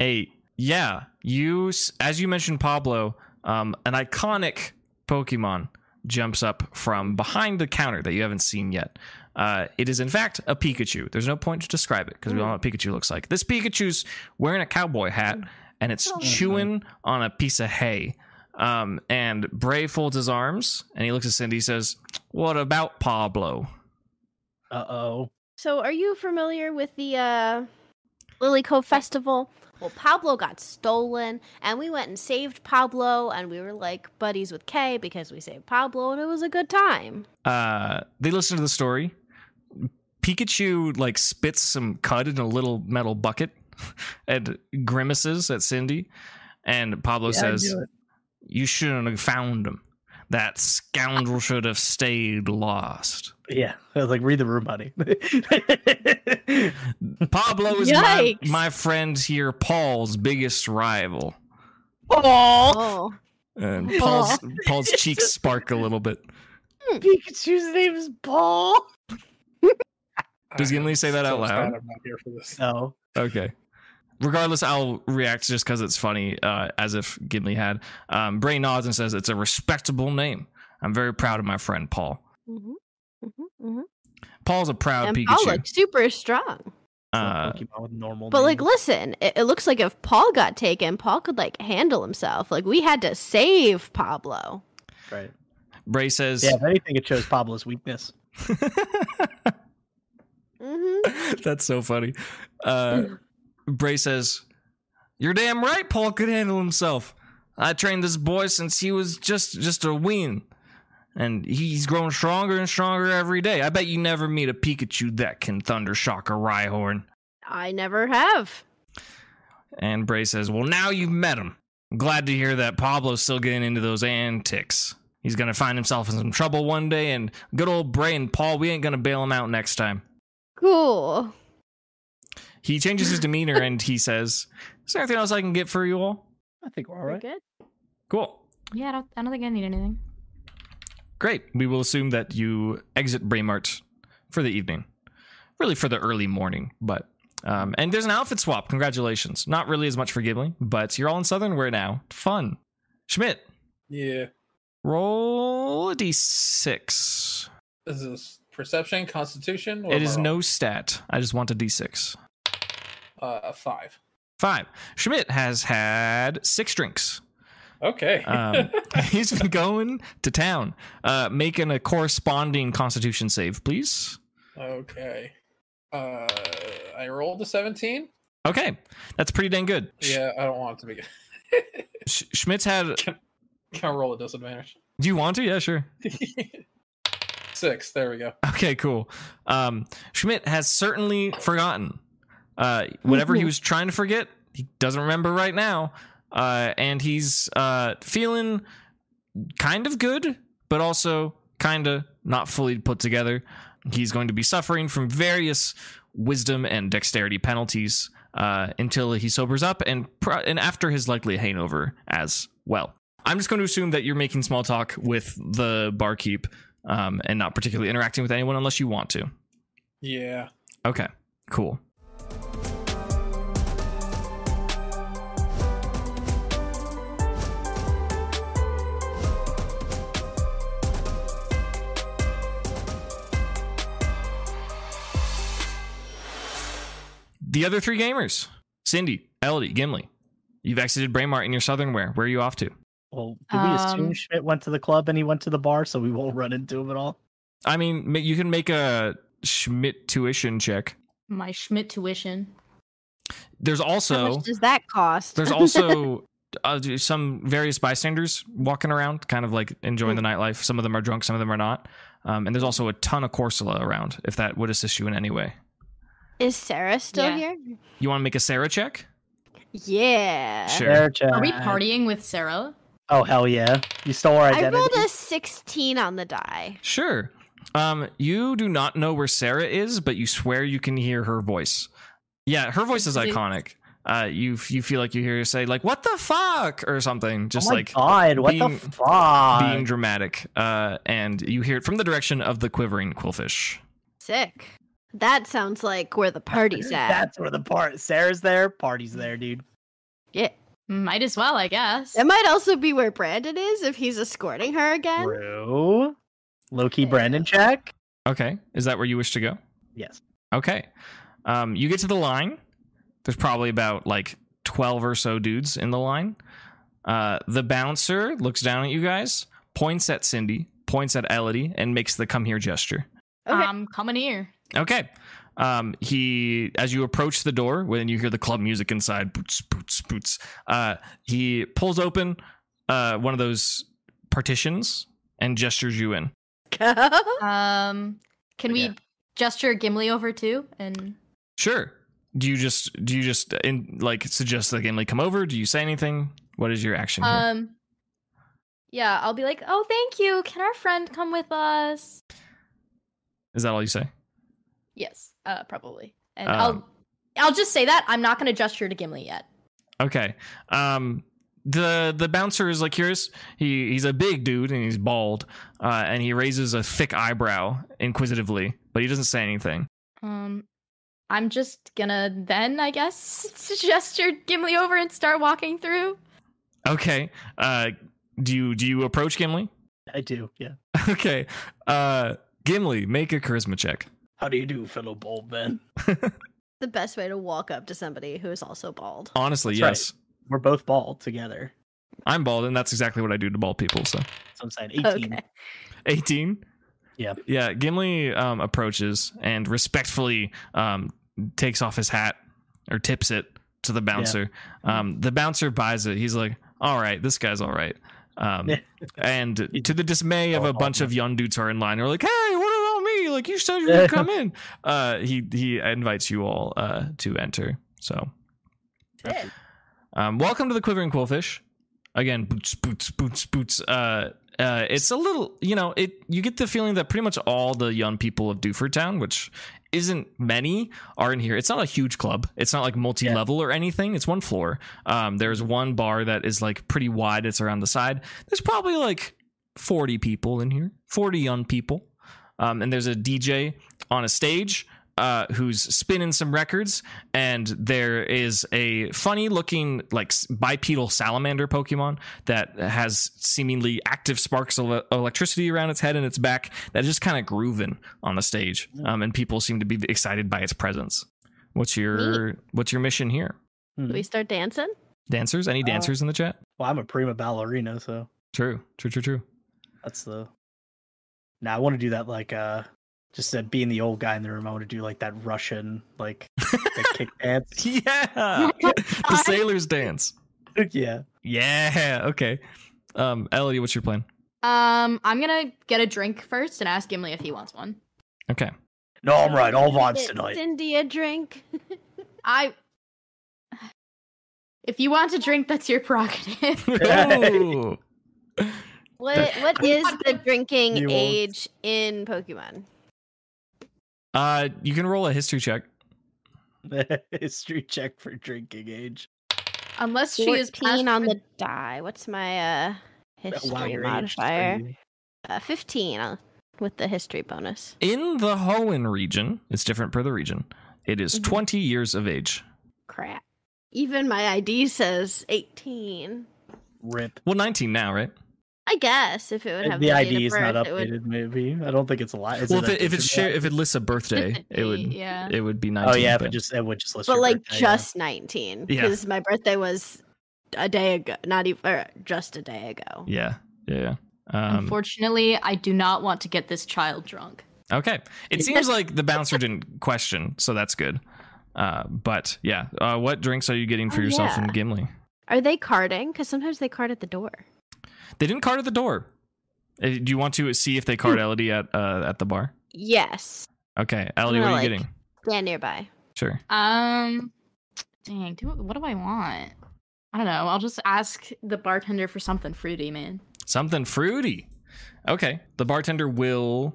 Eight. Yeah. You, as you mentioned, Pablo. Um. An iconic Pokemon jumps up from behind the counter that you haven't seen yet. Uh, it is in fact a Pikachu. There's no point to describe it because we all know what Pikachu looks like. This Pikachu's wearing a cowboy hat and it's
Oh.
chewing on a piece of hay. Um, and Bray folds his arms and he looks at Cindy. He says, "What about Pablo?"
Uh oh.
So, are you familiar with the uh, Lilycove Festival? Well, Pablo got stolen, and we went and saved Pablo, and we were like buddies with Kay because we saved Pablo, and it was a good time.
uh they listen to the story pikachu like spits some cud in a little metal bucket and grimaces at cindy and pablo
Yeah,
says you shouldn't have found him that scoundrel should have stayed lost
Yeah. I was like, read the room, buddy.
pablo is my, my friend here paul's biggest rival
Oh,
and paul's paul's cheeks spark a little bit
Pikachu's name is Paul.
Does Gimli say that out loud?
I'm not here for this.
No.
Okay. Regardless, I'll react just because it's funny, uh, as if Gimli had. Um, Bray nods and says, It's a respectable name. I'm very proud of my friend Paul.
hmm hmm hmm
Paul's a proud
and
Pikachu.
Paul looks super strong.
Uh,
normal.
But like, listen, it, it looks like if Paul got taken, Paul could like handle himself. Like we had to save Pablo.
right.
Bray says,
Yeah. If anything, it shows Pablo's weakness.
hmm
That's so funny. Uh, Bray says, You're damn right Paul could handle himself. I trained this boy since he was just just a wean. And he's growing stronger and stronger every day. I bet you never meet a Pikachu that can thunder shock a Rhyhorn.
I never have.
And Bray says, Well, now you've met him. I'm glad to hear that Pablo's still getting into those antics. He's going to find himself in some trouble one day, and good old Bray and Paul, we ain't going to bail him out next time.
Cool.
he changes his demeanor and he says, "Is there anything else I can get for you all?"
I think we're all
We're good.
Cool.
Yeah, I don't, I don't think I need anything.
Great. We will assume that you exit Braemart for the evening. Really for the early morning, but um, and there's an outfit swap. Congratulations. Not really as much for Gimli, but you're all in Southern wear now. Fun. Schmidt,
Yeah.
roll a d6.
Is this perception, constitution? Or
It is no stat. I just want a d6.
uh five.
Five. Schmidt has had six drinks.
Okay.
Um, he's been going to town, uh, making a corresponding Constitution save, please.
okay. Uh, I rolled a seventeen.
Okay, that's pretty dang good.
Yeah, I don't want it to be good.
Sh- Schmidt's had.
Can I roll a disadvantage?
Do you want to? Yeah, sure.
Six. There we go.
Okay, cool. Um, Schmidt has certainly forgotten. Uh, whatever he was trying to forget, he doesn't remember right now. Uh, and he's uh, feeling kind of good, but also kind of not fully put together. He's going to be suffering from various wisdom and dexterity penalties uh, until he sobers up, and pr- and after his likely hangover as well. I'm just going to assume that you're making small talk with the barkeep um, and not particularly interacting with anyone unless you want to.
Yeah.
Okay, cool. The other three gamers Cindy, Elodie, Gimli. You've exited Braemart in your southern wear. Where are you off to?
Well, did we assume
Um,
Schmidt went to the club and he went to the bar, so we won't run into him at all?
I mean, you can make a Schmidt tuition check.
My Schmidt tuition.
There's also.
How
also
much does that cost?
There's also uh, some various bystanders walking around, kind of like enjoying the nightlife. Some of them are drunk, some of them are not. Um, and there's also a ton of Corsola around, if that would assist you in any way.
Is Sarah still
Yeah.
here?
You want to make a Sarah check?
Yeah.
Sure.
Fair chat.
Are we partying with Sarah?
Oh hell yeah! You stole our identity.
I rolled a 16 on the die.
Sure. Um, you do not know where Sarah is, but you swear you can hear her voice. Yeah, her voice is
Is
iconic. Uh, you you feel like you hear her say like "What the fuck" or something, just
oh my
like
God! What
being-
the fuck?
being dramatic. Uh, and you hear it from the direction of the quivering quillfish.
Sick. That sounds like where the party's at.
That's where the part. Sarah's there. Party's there, dude.
yeah.
Might as well, I guess.
It might also be where Brandon is if he's escorting her again.
True. Low key
Yeah.
Brandon check.
Okay, is that where you wish to go?
Yes.
Okay. Um, you get to the line. There's probably about like 12 or so dudes in the line. Uh, the bouncer looks down at you guys, points at Cindy, points at Elodie, and makes the come here gesture.
Okay.
I'm coming here.
Okay. Um, he, as you approach the door, when you hear the club music inside, boots, boots, boots, uh, he pulls open uh, one of those partitions and gestures you in.
Um, can we
Yeah.
gesture Gimli over too? And
Sure. Do you just do you just in like suggest that Gimli come over? Do you say anything? What is your action here?
um, yeah, I'll be like, oh, thank you. Can our friend come with us?
is that all you say?
Yes, uh, probably. And
Um,
I'll, I'll just say that I'm not going to gesture to Gimli yet.
Okay. Um the the bouncer is like curious. He he's a big dude and he's bald. Uh and he raises a thick eyebrow inquisitively, but he doesn't say anything.
Um, I'm just gonna then, I guess, gesture Gimli over and start walking through.
Okay. Uh do you do you approach Gimli?
I do. Yeah.
Okay. Uh Gimli, make a charisma check.
How do you do, fellow bald men?
the best way to walk up to somebody who is also bald.
Honestly,
That's
yes.
We're both bald together.
I'm bald and that's exactly what I do to bald people, so
So I'm saying 18.
Okay.
18
Yeah.
yeah gimli um, approaches and respectfully um, takes off his hat or tips it to the bouncer um, the bouncer buys it he's like all right this guy's all right um, and to the dismay of a bunch of young dudes who are in line they're like hey what about me like you said you would come in uh, he he invites you all uh, to enter so
Sick.
um, welcome to the Quivering Quillfish. Again, boots, boots, boots, boots. Uh, uh, it's a little, you know, it. You get the feeling that pretty much all the young people of Dewford Town, which isn't many are in here. It's not a huge club. It's not like multi-level or anything. It's one floor. Um, there's one bar that is like pretty wide. It's around the side. There's probably like 40 people in here, 40 young people. Um, and there's a DJ on a stage uh, who's spinning some records, and there is a funny looking like bipedal salamander Pokemon that has seemingly active sparks of electricity around its head and its back that is just kind of grooving on the stage, um, and people seem to be excited by its presence. What's your what's your mission here?
Hmm.
Do we start dancing?
Dancers? Any
Uh,
dancers in the chat?
Well, I'm a prima ballerina, so
True, true, true, true.
that's the. Now I want to do that like uh, just uh, being the old guy in the room. I want to do like that Russian like the kick dance.
Yeah, the sailors dance.
yeah.
Yeah. Okay. Um, Elodie, what's your plan?
Um, I'm gonna get a drink first and ask Gimli if he wants one.
Okay.
No, I'm right. All vibes
Get
tonight.
Cindy a drink.
I. If you want to drink, that's your prerogative.
Ooh.
What what is the
You
drinking
won't.
age in Pokemon?
Uh, you can roll a history check.
History check for drinking age.
Unless she is
Fourteen
past
on the die. What's my uh history
Wow, your age is
modifier? Uh, Fifteen uh, with the history bonus.
In the Hoenn region, it's different per the region. It is
Mhm.
20 years of age.
Crap. Even my ID says eighteen.
Rip.
Well, 19 now, right?
I guess if it would have
the
date
ID
of
is not
birth, it would-
updated. Maybe I don't think it's a lot. Is
well, if it, if it's share, if it lists a birthday, it would
yeah.
it would be 19.
Oh yeah, if
but-
it just it would just list.
but
your
like
birthday, yeah.
just 19
Yeah.
because my birthday was a day ago not even or just a day ago
yeah, yeah. yeah. Um,
Unfortunately, I do not want to get this child drunk.
okay. It seems like the bouncer didn't question, so that's good. Uh, but yeah, uh, what drinks are you getting for
Oh,
yourself
yeah.
and Gimli?
are they carding because sometimes they card at the door
They didn't card at the door. Uh, Do you want to see if they card Elodie at uh, at the bar?
yes
Okay, Elodie, what are you
like-
getting?
stand nearby
Sure.
Um, dang, do, what do I want? I don't know. I'll just ask the bartender for something fruity, man.
Something fruity. Okay. The bartender will.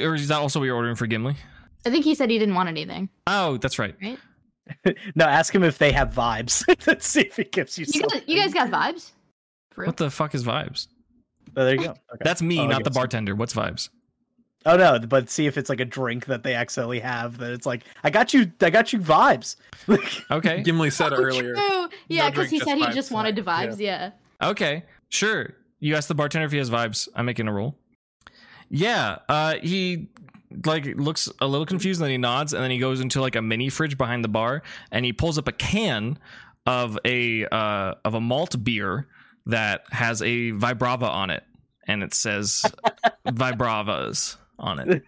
Or is that also what you're ordering for Gimli?
I think he said he didn't want anything.
Oh, that's right.
no, ask him if they have vibes. Let's see if he gives you.
You guys,
something.
you guys got vibes? For?
What the fuck is vibes?
Oh, there you go. Okay.
That's me,
Oh,
not the
guess.
bartender. What's vibes?
Oh no, but see if it's like a drink that they accidentally have. That it's like I got you. I got you vibes. Like,
Okay.
Gimli said
Oh,
earlier.
true. Yeah, because
drink,
he said he just wanted to vibes. Yeah.
Okay. Sure. You ask the bartender if he has vibes. I'm making a rule. Yeah. Uh, he like looks a little confused, and then he nods, and then he goes into like a mini fridge behind the bar, and he pulls up a can of a uh of a malt beer that has a Vibrava on it, and it says Vibravas on it,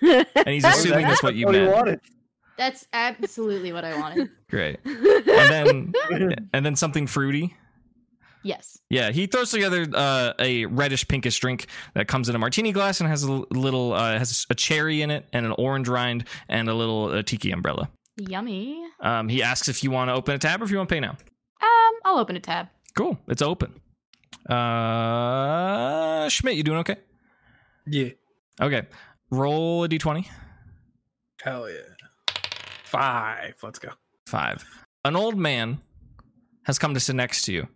and he's assuming that's what you
he
meant.
wanted.
That's absolutely what I wanted.
Great. And then and then something fruity.
Yes.
Yeah, he throws together uh, a reddish pinkish drink that comes in a martini glass and has a little uh, has a cherry in it and an orange rind and a little uh, tiki umbrella.
Yummy.
Um, he asks if you want to open a tab or if you want to pay now.
Um, I'll open a tab.
Cool, it's open. Uh, Schmidt, you doing okay?
Yeah.
Okay, roll a d20.
Hell yeah. Five. Let's go.
Five. An old man has come to sit next to you,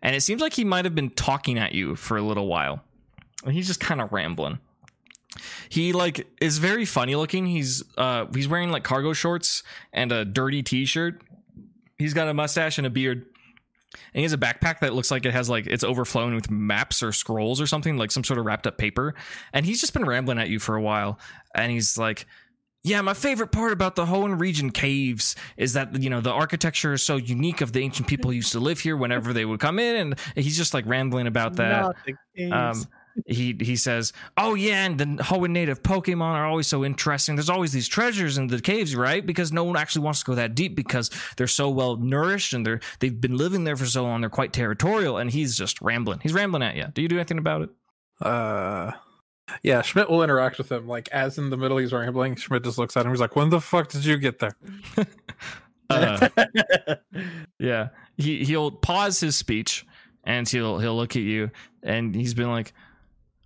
and it seems like he might have been talking at you for a little while. And he's just kind of rambling. He like is very funny looking. He's uh he's wearing like cargo shorts and a dirty t-shirt. He's got a mustache and a beard. And he has a backpack that looks like it has like it's overflowing with maps or scrolls or something, like some sort of wrapped up paper. And he's just been rambling at you for a while. And he's like, yeah, my favorite part about the Hoenn region caves is that you know the architecture is so unique of the ancient people who used to live here. Whenever they would come in, and he's just like rambling about that.
Not the games.
Um, he he says, "Oh yeah, and the Hoenn native Pokemon are always so interesting. There's always these treasures in the caves, right? Because no one actually wants to go that deep because they're so well nourished and they're they've been living there for so long. They're quite territorial." And he's just rambling. He's rambling at you. Do you do anything about it?
Uh, yeah, Schmidt will interact with him. Like, as in the middle he's rambling, Schmidt just looks at him. He's like, when the fuck did you get there?
Uh, Yeah, he he'll pause his speech and he'll he'll look at you and he's been like,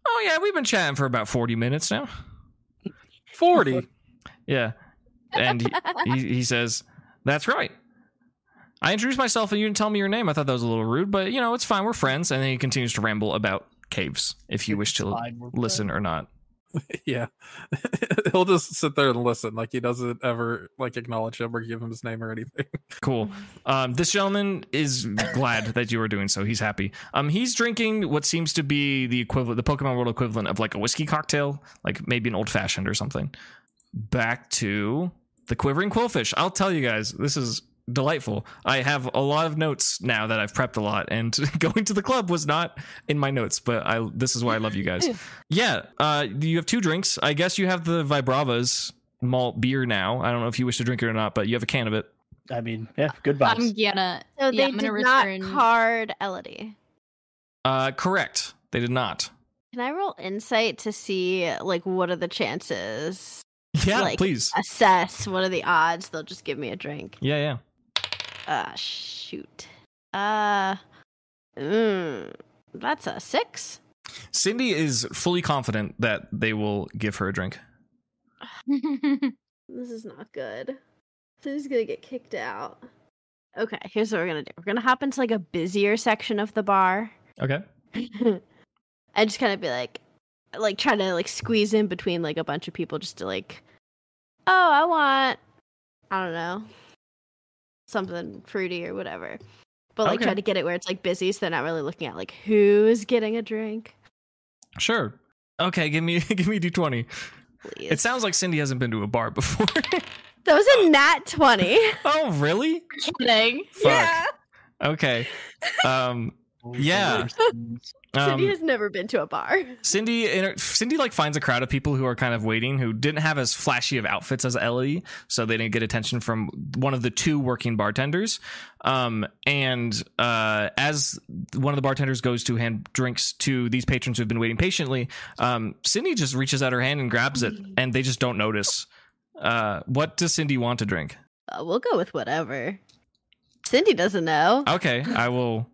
"Oh yeah, we've been chatting for about forty minutes now."
40.
Yeah. And he, he, he says, That's right. I introduced myself and you didn't tell me your name. I thought that was a little rude, but you know, it's fine. We're friends. And then he continues to ramble about caves if you wish to
Fine,
listen or not.
yeah. He'll just sit there and listen. Like he doesn't ever like acknowledge him or give him his name or anything.
Cool. Um, this gentleman is glad that you are doing so. He's happy. Um, he's drinking what seems to be the equivalent, the Pokemon World equivalent of like a whiskey cocktail, like maybe an old fashioned or something. Back to the quivering quillfish. I'll tell you guys, this is delightful. I have a lot of notes now that I've prepped a lot, and going to the club was not in my notes, but I this is why I love you guys. yeah, uh, you have two drinks. I guess you have the Vibravas malt beer now. I don't know if you wish to drink it or not, but you have a can of it.
I mean, yeah, good
I'm gonna.
So
yeah,
they
I'm
did
gonna
not
return.
card Elodie.
Uh, correct. They did not.
Can I roll insight to see like what are the chances?
Yeah,
Like-
please.
Assess what are the odds they'll just give me a drink.
Yeah, yeah.
Uh shoot. Uh mm, that's a six.
Cindy is fully confident that they will give her a drink.
This is not good. Cindy's gonna get kicked out. Okay, here's what we're gonna do. We're gonna hop into like a busier section of the bar.
Okay.
and just kind of be like like trying to like squeeze in between like a bunch of people just to like oh i want i don't know something fruity or whatever but like
Okay.
try to get it where it's like busy so they're not really looking at like who's getting a drink
Sure. Okay, give me give me d20.
please
It sounds like Cindy hasn't been to a bar before.
that was a nat 20
oh, really?
Kidding.
Fuck. Okay. Um yeah.
Cindy
um
has never been to a bar
Cindy Cindy like finds a crowd of people who are kind of waiting who didn't have as flashy of outfits as Ellie, so they didn't get attention from one of the two working bartenders. Um, and uh, as one of the bartenders goes to hand drinks to these patrons who've been waiting patiently, um, Cindy just reaches out her hand and grabs it, and they just don't notice. Uh, what does Cindy want to drink?
uh, we'll go with whatever cindy doesn't know
Okay, I will.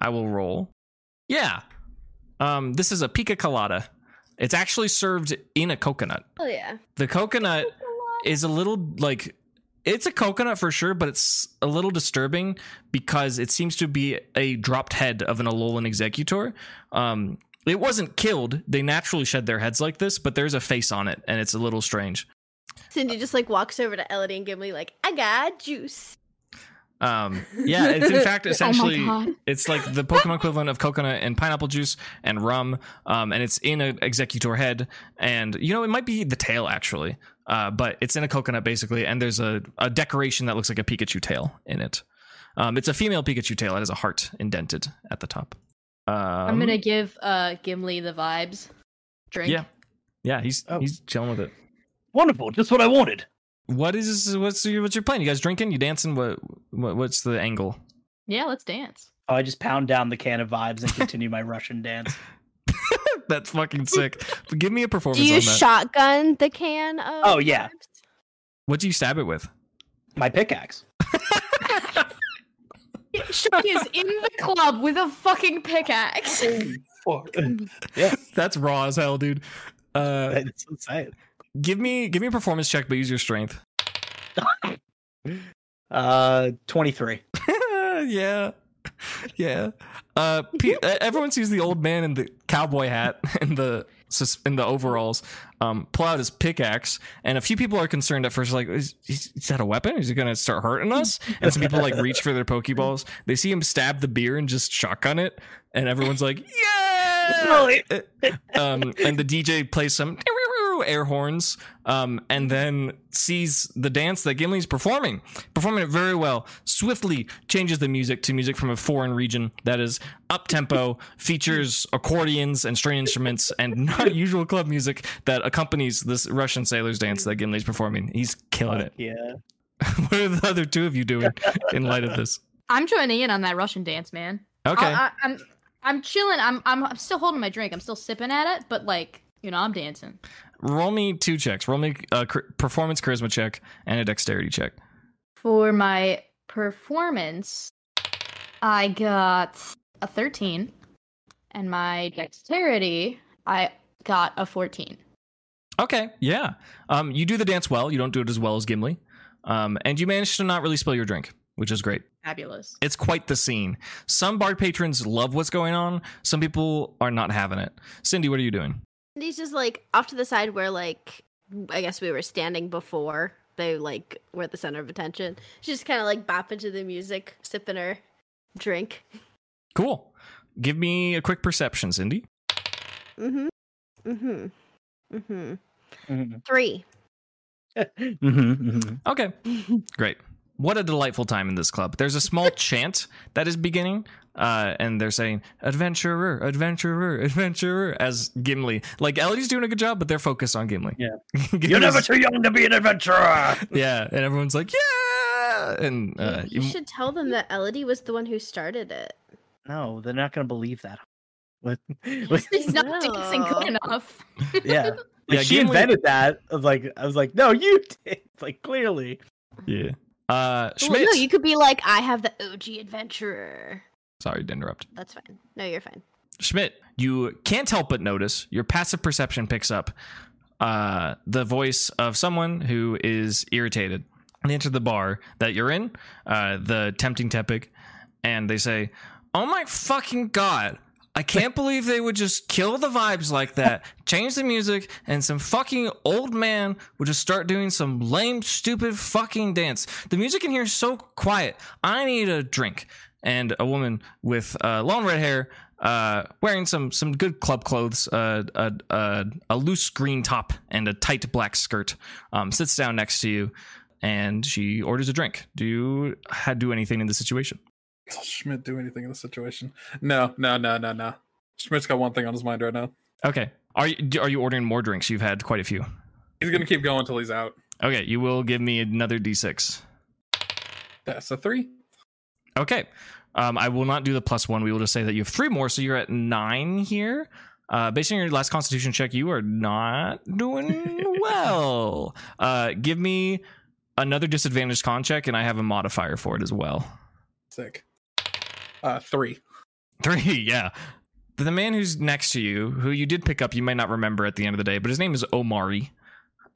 I will roll. Yeah. Um, this is a pica colada. It's actually served in a coconut.
oh yeah
The coconut is a little like it's a coconut for sure, but it's a little disturbing because it seems to be a dropped head of an Alolan Exeggutor. Um, it wasn't killed; they naturally shed their heads like this, but there's a face on it, and it's a little strange.
cindy just like walks over to elodie and gimli like i got juice
Um, yeah, it's in fact essentially
oh my god.
it's like the Pokemon equivalent of coconut and pineapple juice and rum, um, and it's in an Exeggutor head, and you know it might be the tail actually, uh, but it's in a coconut basically, and there's a, a decoration that looks like a Pikachu tail in it. Um, it's a female Pikachu tail. It has a heart indented at the top. Um,
I'm gonna give uh Gimli the vibes. Drink.
yeah, yeah. He's
Oh.
he's chilling with it.
Wonderful, just what I wanted.
What is what's your, what's your plan? You guys drinking? You dancing? What, what what's the angle?
Yeah, let's dance.
Oh, I just pound down the can of vibes and continue my Russian dance.
That's fucking sick. But give me a performance
Do you
on that.
shotgun the can of
Oh, yeah.
vibes?
what do you stab it with?
My pickaxe.
She is in the club with a fucking pickaxe.
Fuck. yeah,
That's raw as hell, dude. Uh,
that's what I'm saying.
Give me give me a performance check, but use your strength.
Uh, 23.
yeah, yeah. Uh, everyone sees the old man in the cowboy hat and the in the overalls, um, pull out his pickaxe, and a few people are concerned at first, like, is, is is that a weapon? Is he gonna start hurting us? And some people like reach for their pokeballs. They see him stab the beer and just shotgun it, and everyone's like, yeah. um, and the DJ plays some air horns, um, and then sees the dance that Gimli's performing, performing it very well. Swiftly changes the music to music from a foreign region that is up tempo, features accordions and string instruments, and not usual club music that accompanies this Russian sailor's dance that Gimli's performing. He's killing it.
Yeah.
what are the other two of you doing in light of this?
I'm joining in on that Russian dance, man.
Okay.
I, I, I'm I'm chilling. I'm, I'm I'm still holding my drink. I'm still sipping at it, but like you know, I'm dancing.
Roll me two checks. Roll me a char- performance charisma check and a dexterity check.
For my performance, I got a 13, and my dexterity, I got a 14.
Okay, yeah. Um, you do the dance well. You don't do it as well as Gimli. Um, and you manage to not really spill your drink, which is great.
Fabulous.
It's quite the scene. Some bard patrons love what's going on. Some people are not having it. Cindy, what are you doing?
Cindy's just like off to the side where like I guess we were standing before they like were at the center of attention. She's just kind of like bopping to the music, sipping her drink.
Cool. Give me a quick perception, Cindy.
Mm-hmm. Mm-hmm. Mm-hmm.
Mhm.
Three.
Mhm, mhm.
Okay, great. What a delightful time in this club. There's a small chant that is beginning, uh, and they're saying "adventurer, adventurer, adventurer" as Gimli. Like Elodie's doing a good job, but they're focused on Gimli.
Yeah. You're never too young to be an adventurer.
yeah, and everyone's like, "Yeah!" And uh,
you should tell them that Elodie was the one who started it.
No, they're not going to believe that. What?
He's not
No.
dancing good enough.
yeah. Like
Yeah,
she
Gimli-
invented that. I was like, I was like, no, you did. Like clearly.
yeah. Uh,
Well,
Schmidt.
no, you could be like, I have the OG adventurer.
Sorry to interrupt.
That's fine. No, you're fine.
Schmidt, you can't help but notice your passive perception picks up uh, the voice of someone who is irritated. They enter the bar that you're in, uh, the Tempting Tepig, and they say, Oh my fucking god. I can't believe they would just kill the vibes like that, change the music, and some fucking old man would just start doing some lame, stupid fucking dance. The music in here is so quiet. I need a drink. And a woman with uh, long red hair, uh, wearing some some good club clothes, uh, a, a, loose green top and a tight black skirt, um, sits down next to you, and she orders a drink. Do you do anything in the situation?
Does Schmidt do anything in this situation? No, no, no, no, no. Schmidt's got one thing on his mind right now.
Okay. Are you are you ordering more drinks? You've had quite a few.
He's gonna keep going until he's out.
Okay, you will give me another d6.
That's a three.
Okay. Um, I will not do the plus one. We will just say that you have three more, so you're at nine here. Uh, based on your last Constitution check, you are not doing well. Uh, give me another disadvantaged con check, and I have a modifier for it as well.
Sick. Uh, three.
Three, yeah. The man who's next to you, who you did pick up, you might not remember at the end of the day, but his name is Omari.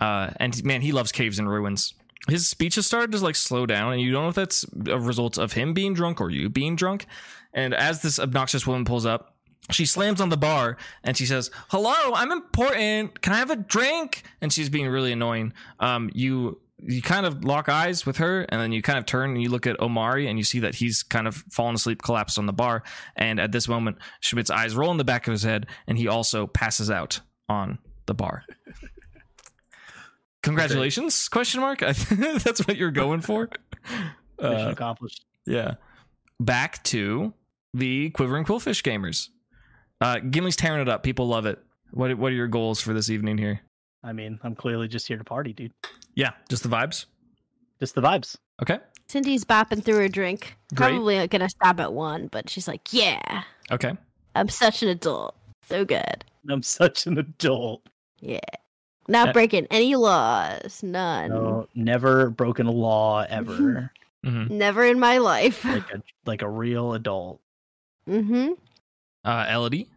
Uh, and man, he loves caves and ruins. His speech has started to like slow down, and you don't know if that's a result of him being drunk or you being drunk. And as this obnoxious woman pulls up, she slams on the bar and she says, "Hello, I'm important. Can I have a drink?" And she's being really annoying. Um, you you kind of lock eyes with her, and then you kind of turn and you look at Omari, and you see that he's kind of fallen asleep, collapsed on the bar. And at this moment, Schmidt's eyes roll in the back of his head, and he also passes out on the bar. Congratulations? Question mark. That's what you're going for.
Mission
Uh,
accomplished.
yeah. Back to the Quivering Quillfish gamers. Uh, Gimli's tearing it up. People love it. What What are your goals for this evening here?
I mean, I'm clearly just here to party, dude.
Yeah, just the vibes.
Just the vibes.
Okay.
Cindy's bopping through her drink.
Great.
Probably gonna stop at one, but she's like, "Yeah,
Okay.
I'm such an adult. So good.
I'm such an adult.
Yeah, not
Uh,
breaking any laws. None.
No, never broken a law ever.
hmm
Never in my life.
like a like a real adult.
mm-hmm.
Uh, Elodie,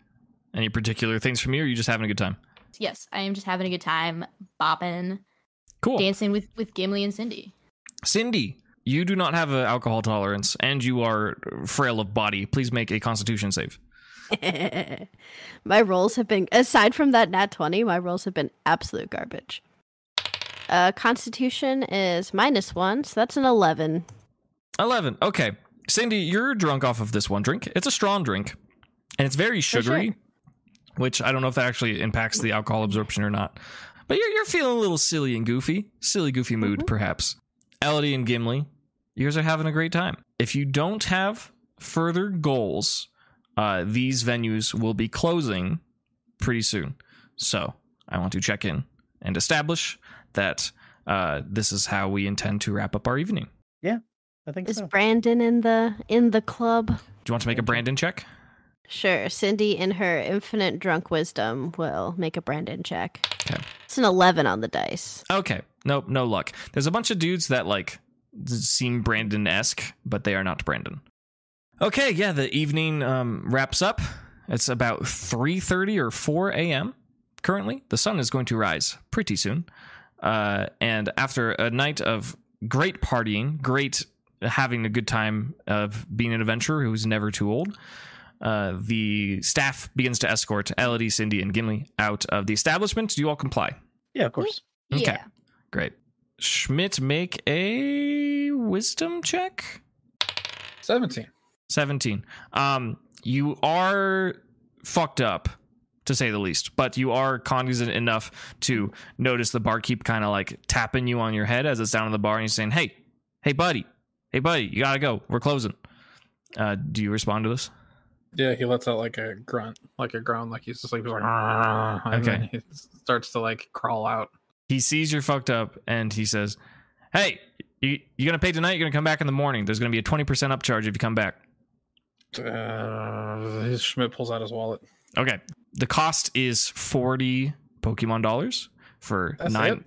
any particular things from you, or are you just having a good time?
Yes, I am just having a good time, bopping,
Cool.
dancing with with Gimli and Cindy.
Cindy, you do not have an alcohol tolerance, and you are frail of body. Please make a Constitution save.
my rolls have been aside from that nat 20 my rolls have been absolute garbage uh constitution is minus one so that's an 11
Eleven. Okay, Cindy, you're drunk off of this one drink. It's a strong drink, and it's very
sure.
Sugary, which I don't know if that actually impacts the alcohol absorption or not. But you're you're feeling a little silly and goofy, silly goofy mood, perhaps. Elodie and Gimli, you guys are having a great time. If you don't have further goals, uh, these venues will be closing pretty soon. So I want to check in and establish that uh, this is how we intend to wrap up our evening.
Yeah, I think
is
so.
brandon in the in the club
Do you want to make a Brandon check?
Sure cindy in her infinite drunk wisdom will make a brandon check
Okay.
it's an 11 on the dice
Okay. Nope, no luck. There's a bunch of dudes that like seem Brandon esque, but they are not Brandon. Okay, yeah, the evening um, wraps up. It's about 3:30 or 4 a.m. currently. The sun is going to rise pretty soon. Uh, and after a night of great partying, great having a good time of being an adventurer who's never too old, uh, the staff begins to escort Elodie, Cindy, and Gimli out of the establishment. Do you all comply?
Yeah, of course.
Okay.
Yeah.
Great. Schmidt, make a wisdom check.
17.
17. Um, you are fucked up, to say the least, but you are cognizant enough to notice the barkeep kind of like tapping you on your head as it's down in the bar and he's saying, Hey, hey, buddy, hey, buddy, you gotta go. We're closing. Uh, do you respond to this?
Yeah, he lets out like a grunt, like a groan, like he's asleep. He's like, "Ah," and
Okay.
then he starts to like crawl out.
He sees you're fucked up and he says, Hey, you, you gonna pay tonight? You're gonna come back in the morning. There's gonna be a 20% upcharge if you come back.
Uh, his Schmidt pulls out his wallet.
Okay. The cost is 40 Pokemon dollars for
That's
nine.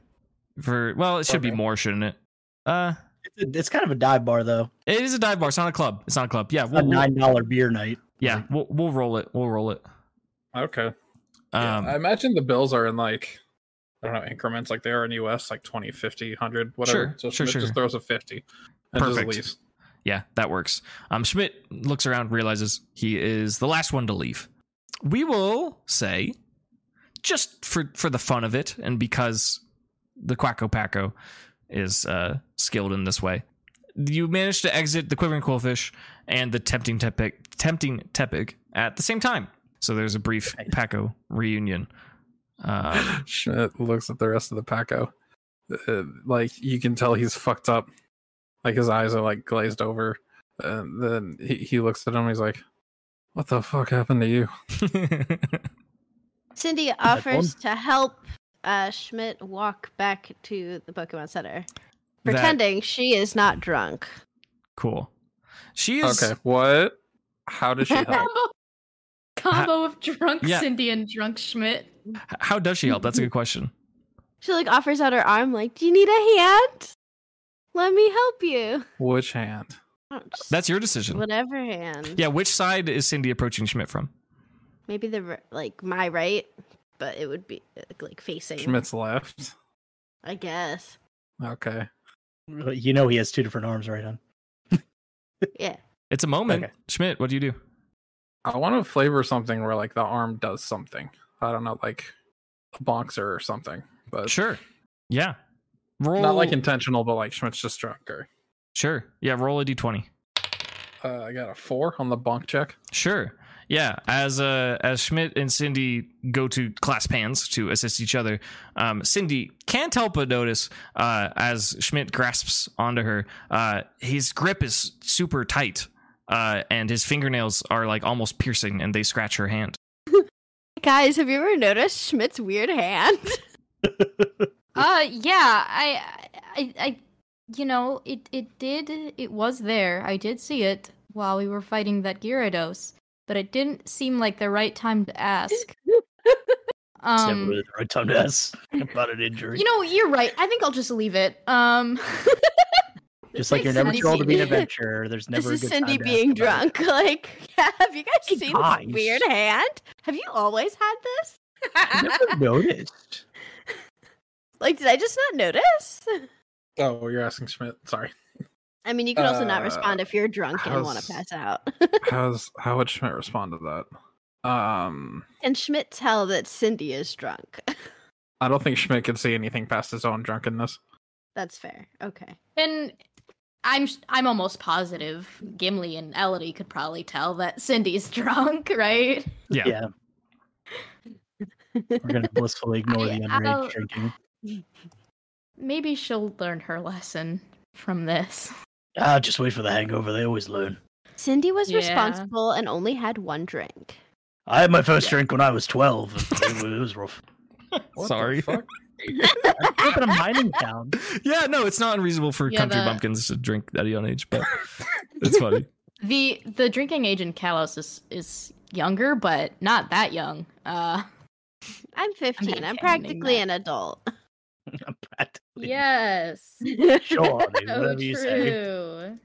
it?
For well, it should be more, shouldn't it? Uh,
It's, it's kind of a dive bar though.
it is a dive bar. It's not a club. It's not a club. Yeah,
A
we'll, we'll-
nine dollar beer night.
Yeah, we'll we'll roll it. We'll roll it.
Okay. Yeah,
Um,
I imagine the bills are in like I don't know increments like they are in US, like 20, 50, 100, whatever.
Sure,
so
sure,
Schmidt
sure.
just throws a 50 and
Perfect.
just leaves.
yeah, that works. Um, Schmidt looks around, realizes he is the last one to leave. We will say, just for for the fun of it, and because the Quacko Packo is uh, skilled in this way, you manage to exit the Quivering Quillfish and the Tempting Tepig, Tempting Tepig at the same time. So there's a brief Packo reunion. Um,
Schmidt looks at the rest of the Packo. Uh, like you can tell he's fucked up. Like his eyes are like glazed over. And then he, he looks at him. He's like, "What the fuck happened to you?"
Cindy offers to help uh, Schmidt walk back to the Pokemon Center,
That-
pretending she is not drunk.
cool. She is
Okay, what? How does she help?
Combo, combo of drunk
Yeah.
Cindy and drunk Schmidt.
How does she help? That's a good question.
She like offers out her arm, like, "Do you need a hand? Let me help you."
Which hand?
I
That's your decision.
whatever hand.
Yeah, which side is Cindy approaching Schmidt from?
Maybe the like my right, but it would be uh, like facing.
Schmidt's left.
I guess.
Okay.
You know he has two different arms, right? On.
Yeah.
It's a moment.
Okay.
Schmidt, what do you do?
I want to flavor something where like the arm does something. I don't know, like a boxer or something. But
Sure. Yeah. Roll.
not like intentional, but like Schmidt's just drunk. Or
Sure. Yeah, roll a d20.
uh, I got a four on the bonk check.
Sure. Yeah, as uh, as Schmidt and Cindy go to class hands to assist each other, um, Cindy can't help but notice uh, as Schmidt grasps onto her, uh, his grip is super tight, uh, and his fingernails are like almost piercing, and they scratch her hand.
Guys, have you ever noticed Schmidt's weird hand?
Uh, yeah, I, I, I, you know, it, it did, it was there. I did see it while we were fighting that Gyarados, but it didn't seem like the right time to ask.
It's never
Um,
really the right time to ask about an injury.
you know, you're right. I think I'll just leave it. Um,
Just like you're never
sense.
too old to be an adventurer. There's never
this
a
is
good
Cindy
time to
being
ask about it.
drunk. Like, yeah, have you guys
Hey,
seen
guys.
this weird hand? Have you always had this?
I Never noticed.
Like, did I just not notice?
Oh, you're asking Schmidt. Sorry.
I mean, you can also not
Uh,
respond if you're drunk and want to pass out.
How's how would Schmidt respond to that? Um,
Can Schmidt tell that Cindy is drunk?
I don't think Schmidt can see anything past his own drunkenness.
That's fair. Okay.
and I'm, I'm almost positive Gimli and Elodie could probably tell that Cindy's drunk, right?
Yeah.
Yeah. We're gonna blissfully ignore
I-
the
I'll-
underage drinking.
Maybe she'll learn her lesson from this.
Ah, just wait for the hangover. They always learn.
Cindy was
Yeah.
responsible and only had one drink.
I had my first drink when I was 12. It, was- rough.
Sorry.
fuck?
I grew up in a mining town.
Yeah, no, it's not unreasonable for
Yeah,
country
the-
bumpkins to drink at a young age, but it's funny.
The the drinking age in Kalos is is younger, but not that young. Uh
I'm 15. I'm,
handing
practically
that.
an adult.
I'm practically.
Yes.
Sure, dude,
So
whatever you say.
true.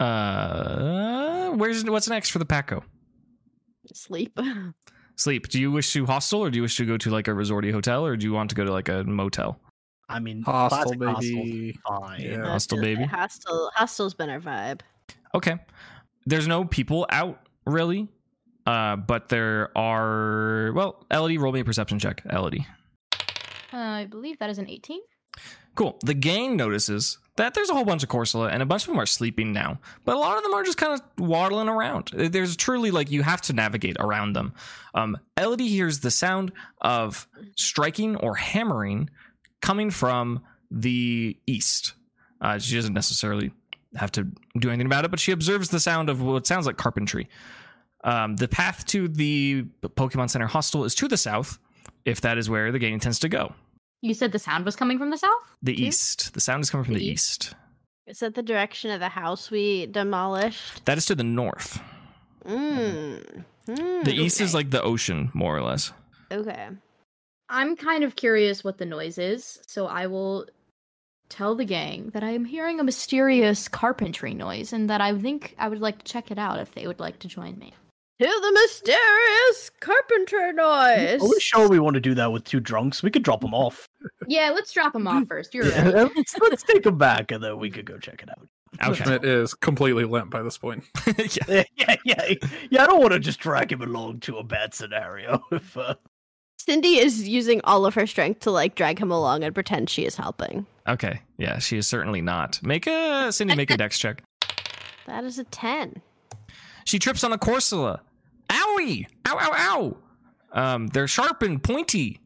Uh, where's what's next for the Packo?
Sleep.
sleep. Do you wish to hostel or do you wish to go to like a resorty hotel or do you want to go to like a motel?
I mean,
Hostel, baby.
Fine.
Yeah.
Hostel, baby.
Hostel, hostel's been our vibe.
Okay. There's no people out really, uh, but there are. Well, Elodie, roll me a perception check. Elodie.
Uh, I believe that is an 18.
Cool. The gang notices that there's a whole bunch of Corsola and a bunch of them are sleeping now, but a lot of them are just kind of waddling around. There's truly like you have to navigate around them. Um, Elodie hears the sound of striking or hammering coming from the east. Uh, she doesn't necessarily have to do anything about it, but she observes the sound of what sounds like carpentry. Um, the path to the Pokemon Center hostel is to the south, if that is where the gang intends to go.
You said the sound was coming from the south?
The
Two?
east. The sound is coming from
The
the
east.
east.
Is that the direction of the house we demolished?
That is to the north.
Mm. Mm,
The east is like the ocean, more or less.
okay.
I'm kind of curious what the noise is, so I will tell the gang that I am hearing a mysterious carpentry noise and that I think I would like to check it out if they would like to join me.
To the mysterious carpenter noise.
Are we sure we want to do that with two drunks? We could drop them off.
Yeah, let's drop him off first. You're right.
Let's, let's take him back, and then we could go check it out.
Okay.
Is completely limp by this point.
yeah.
yeah, yeah, yeah. I don't want to just drag him along to a bad scenario. If, uh,
Cindy is using all of her strength to like drag him along and pretend she is helping.
Okay. Yeah, she is certainly not. Make a Cindy make a dex check.
That is a 10.
She trips on a Corsola. Owie! Ow ow ow! Um, they're sharp and pointy.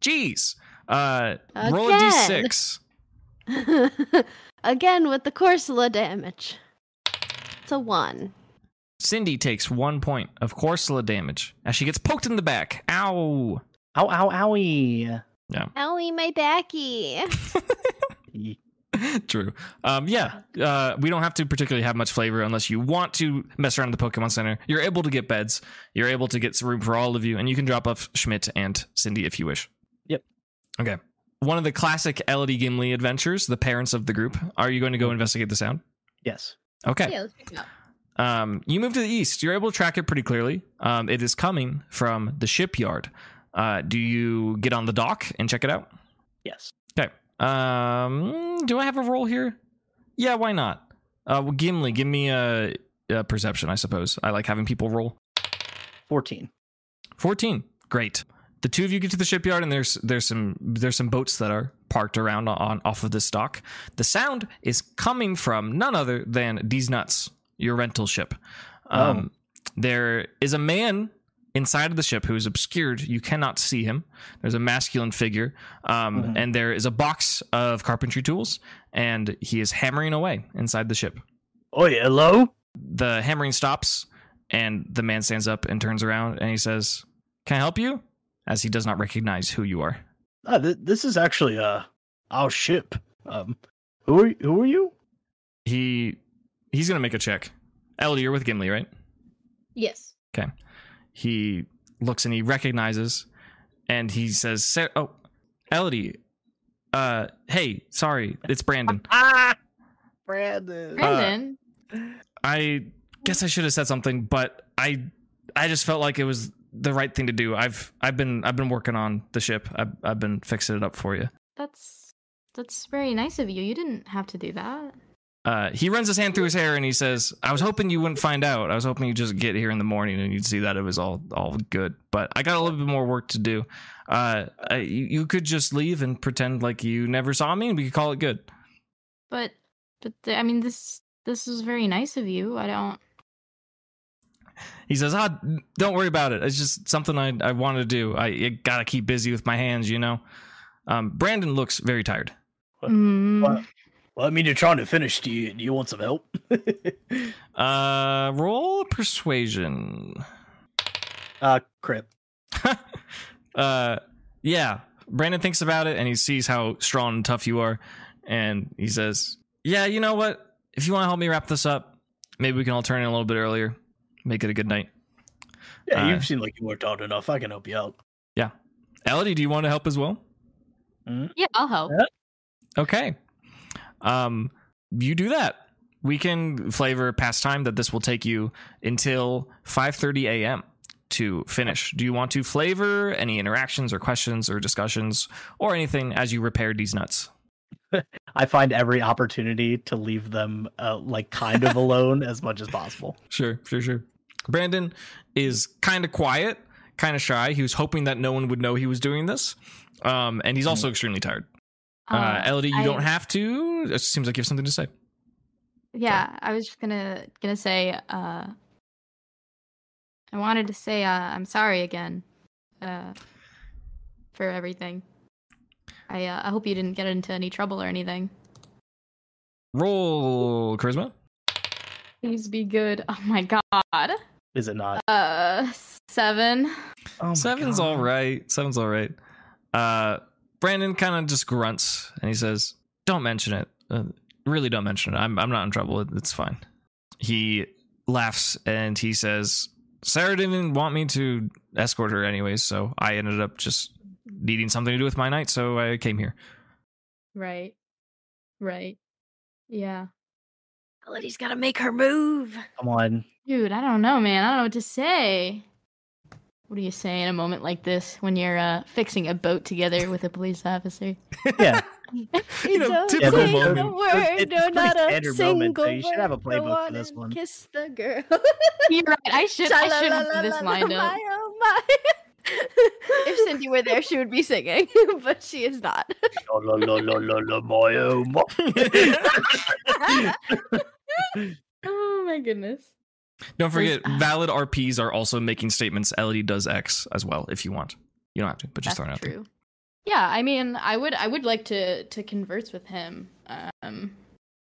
Jeez. Uh roll a
Again.
d6.
Again with the Corsola damage. It's a 1.
Cindy takes one point of Corsola damage as she gets poked in the back. Ow!
ow, ow, owie.
Owie, my backy.
True. Um, yeah, uh, we don't have to particularly have much flavor unless you want to mess around the Pokemon Center. You're able to get beds. You're able to get some room for all of you, and you can drop off Schmidt and Cindy if you wish.
Yep.
Okay. One of the classic Elodie Gimli adventures, the parents of the group. Are you going to go investigate the sound?
Yes.
Okay.
Yeah, let's pick it up.
Um, you move to the east. You're able to track it pretty clearly. Um, it is coming from the shipyard. Uh, do you get on the dock and check it out?
Yes.
Okay. Um, do I have a roll here? Yeah, why not? Uh, well, Gimli, give me a, a perception. I suppose I like having people roll.
14.
Fourteen. Great. The two of you get to the shipyard, and there's there's some there's some boats that are parked around on off of this dock. The sound is coming from none other than These Nuts, your rental ship. Um, There is a man inside of the ship who is obscured. You cannot see him. There's a masculine figure, um,
Mhm.
and there is a box of carpentry tools, and he is hammering away inside the ship.
Oh, hello?
The hammering stops, and the man stands up and turns around, and he says, "Can I help you?" As he does not recognize who you are.
Ah, th- this is actually uh our ship. Um, who are who are you?
He he's gonna make a check. Elodie, you're with Gimli, right?
Yes. Okay.
He looks and he recognizes, and he says, "Oh, Elodie, uh, hey, sorry, it's Brandon.
Ah, Brandon.
Uh,
Brandon,
I guess I should have said something, but I I just felt like it was the right thing to do. I've I've been I've been working on the ship. I've I've been fixing it up for you."
that's that's very nice of you. You didn't have to do that.
Uh, he runs his hand through his hair and he says, "I was hoping you wouldn't find out. I was hoping you'd just get here in the morning and you'd see that it was all all good. But I got a little bit more work to do. Uh, I, you, you could just leave and pretend like you never saw me, and we could call it good."
But but the, I mean this this is very nice of you. I don't
He says, "Ah, don't worry about it. It's just something I I wanted to do. I, I gotta keep busy with my hands, you know." Um, Brandon looks very tired.
Mm,
What? Well, I mean, you're trying to finish. Do you do you want some help?
Uh, roll persuasion.
uh, crap.
uh, yeah. Brandon thinks about it and he sees how strong and tough you are, and he says, "Yeah, you know what? If you want to help me wrap this up, maybe we can all turn in a little bit earlier. Make it a good night."
Yeah,
Uh,
you seem like you worked hard enough. I can help you out. Yeah.
Elodie, do you want to help as well?
yeah, I'll help.
Okay. Um, you do that. We can flavor past time that this will take you until 5:30 a.m. to finish. Do you want to flavor any interactions or questions or discussions or anything as you repair these nuts?
I find every opportunity to leave them uh, like kind of alone as much as possible.
Sure, sure, sure. Brandon is kind of quiet, kind of shy. He was hoping that no one would know he was doing this. Um, and he's also extremely tired. Uh,
Uh,
Elodie, you
I-
don't have to. It seems like you have something to say.
Yeah, I was just gonna gonna say. Uh, I wanted to say uh, I'm sorry again, uh, for everything. I uh, I hope you didn't get into any trouble or anything.
Roll charisma.
Please be good. Oh my god.
Is it not?
Uh, seven.
Oh
Seven's
God.
all right. Seven's all right. Uh, Brandon kind of just grunts and he says, "Don't mention it. Uh, really, don't mention it. I'm I'm not in trouble. It's fine." He laughs and he says, "Sarah didn't want me to escort her anyways, so I ended up just needing something to do with my night, so I came here."
Right. Right. Yeah.
Elodie's gotta make her move.
Come on.
Dude, I don't know, man. I don't know what to say. What do you say in a moment like this when you're uh, fixing a boat together with a police officer?
Yeah.
You know,
Don't
typical
say
moment.
the
It's
word,
a
no, not a
standard moment, so you should have a playbook for this one.
Kiss the girl.
You're right. I should. I should have put this lined up.
My, oh my. if Cindy were there, she would be singing, but she is not.
La, la, la, la, la, my, oh, my.
Oh my goodness.
Don't forget,
There's-
valid RPs are also making statements. Elodie does X as well if you want. You don't have to, but just throwing it out
That's
there.
Yeah, I mean, I would. I would like to to converse with him. Um,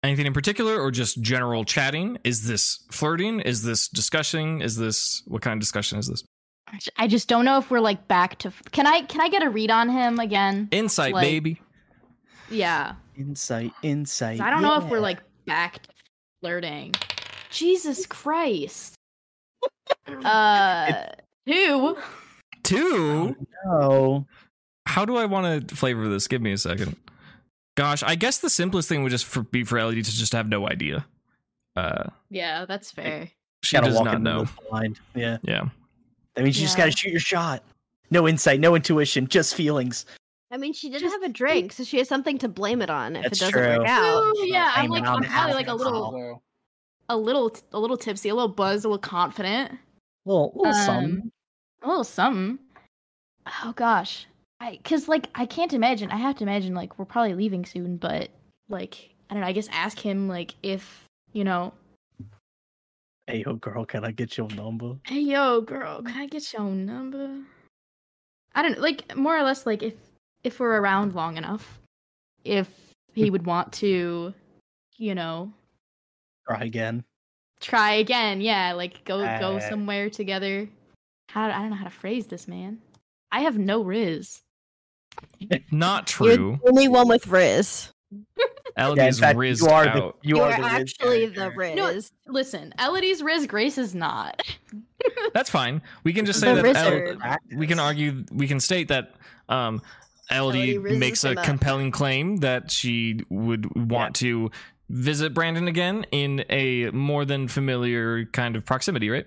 Anything in particular, or just general chatting? Is this flirting? Is this discussing? Is this what kind of discussion is this?
I just don't know if we're like back to. Can I? Can I get a read on him again?
Insight,
Like-
baby.
Yeah.
Insight, insight.
'Cause I don't know if we're like back to flirting. Jesus Christ. Uh, two.
Two.
No.
How do I want to flavor this? Give me a second. Gosh, I guess the simplest thing would just for, be for Elodie to just have no idea. Uh,
Yeah, that's fair.
she
Gotta
does
walk
not know.
blind. Yeah.
Yeah.
That means you just gotta shoot your shot. No insight, no intuition, just feelings.
I mean, she did
Just
have a drink, so she has something to blame it on if it doesn't
true.
work out.
Ooh, yeah, I'm like I'm probably like a
alcohol.
little, a little, a little tipsy, a little buzzed, a little confident.
Little, little
Um,
something.
a little something. Oh gosh, I because like I can't imagine. I have to imagine like we're probably leaving soon, but like I don't know. I guess ask him like if you know.
Hey, yo, girl, can I get your number?
Hey yo, girl, can I get your number? I don't like more or less like if if we're around long enough, if he would want to, you know,
Try again.
try again. Yeah, like go go
Uh,
somewhere together. How I don't know how to phrase this, man. I have no riz.
Not
You're
true.
the only one with Riz.
Yeah,
Elodie's
fact,
rizzed
you are
out.
the you,
You
are,
are
the Riz
actually the. Riz.
No, Listen, Elodie's Riz, Grace is not.
That's fine. We can just say
The
that El- we can argue we can state that um Elodie
Elodie
makes a
him up.
compelling claim that she would want to visit Brandon again in a more than familiar kind of proximity, right?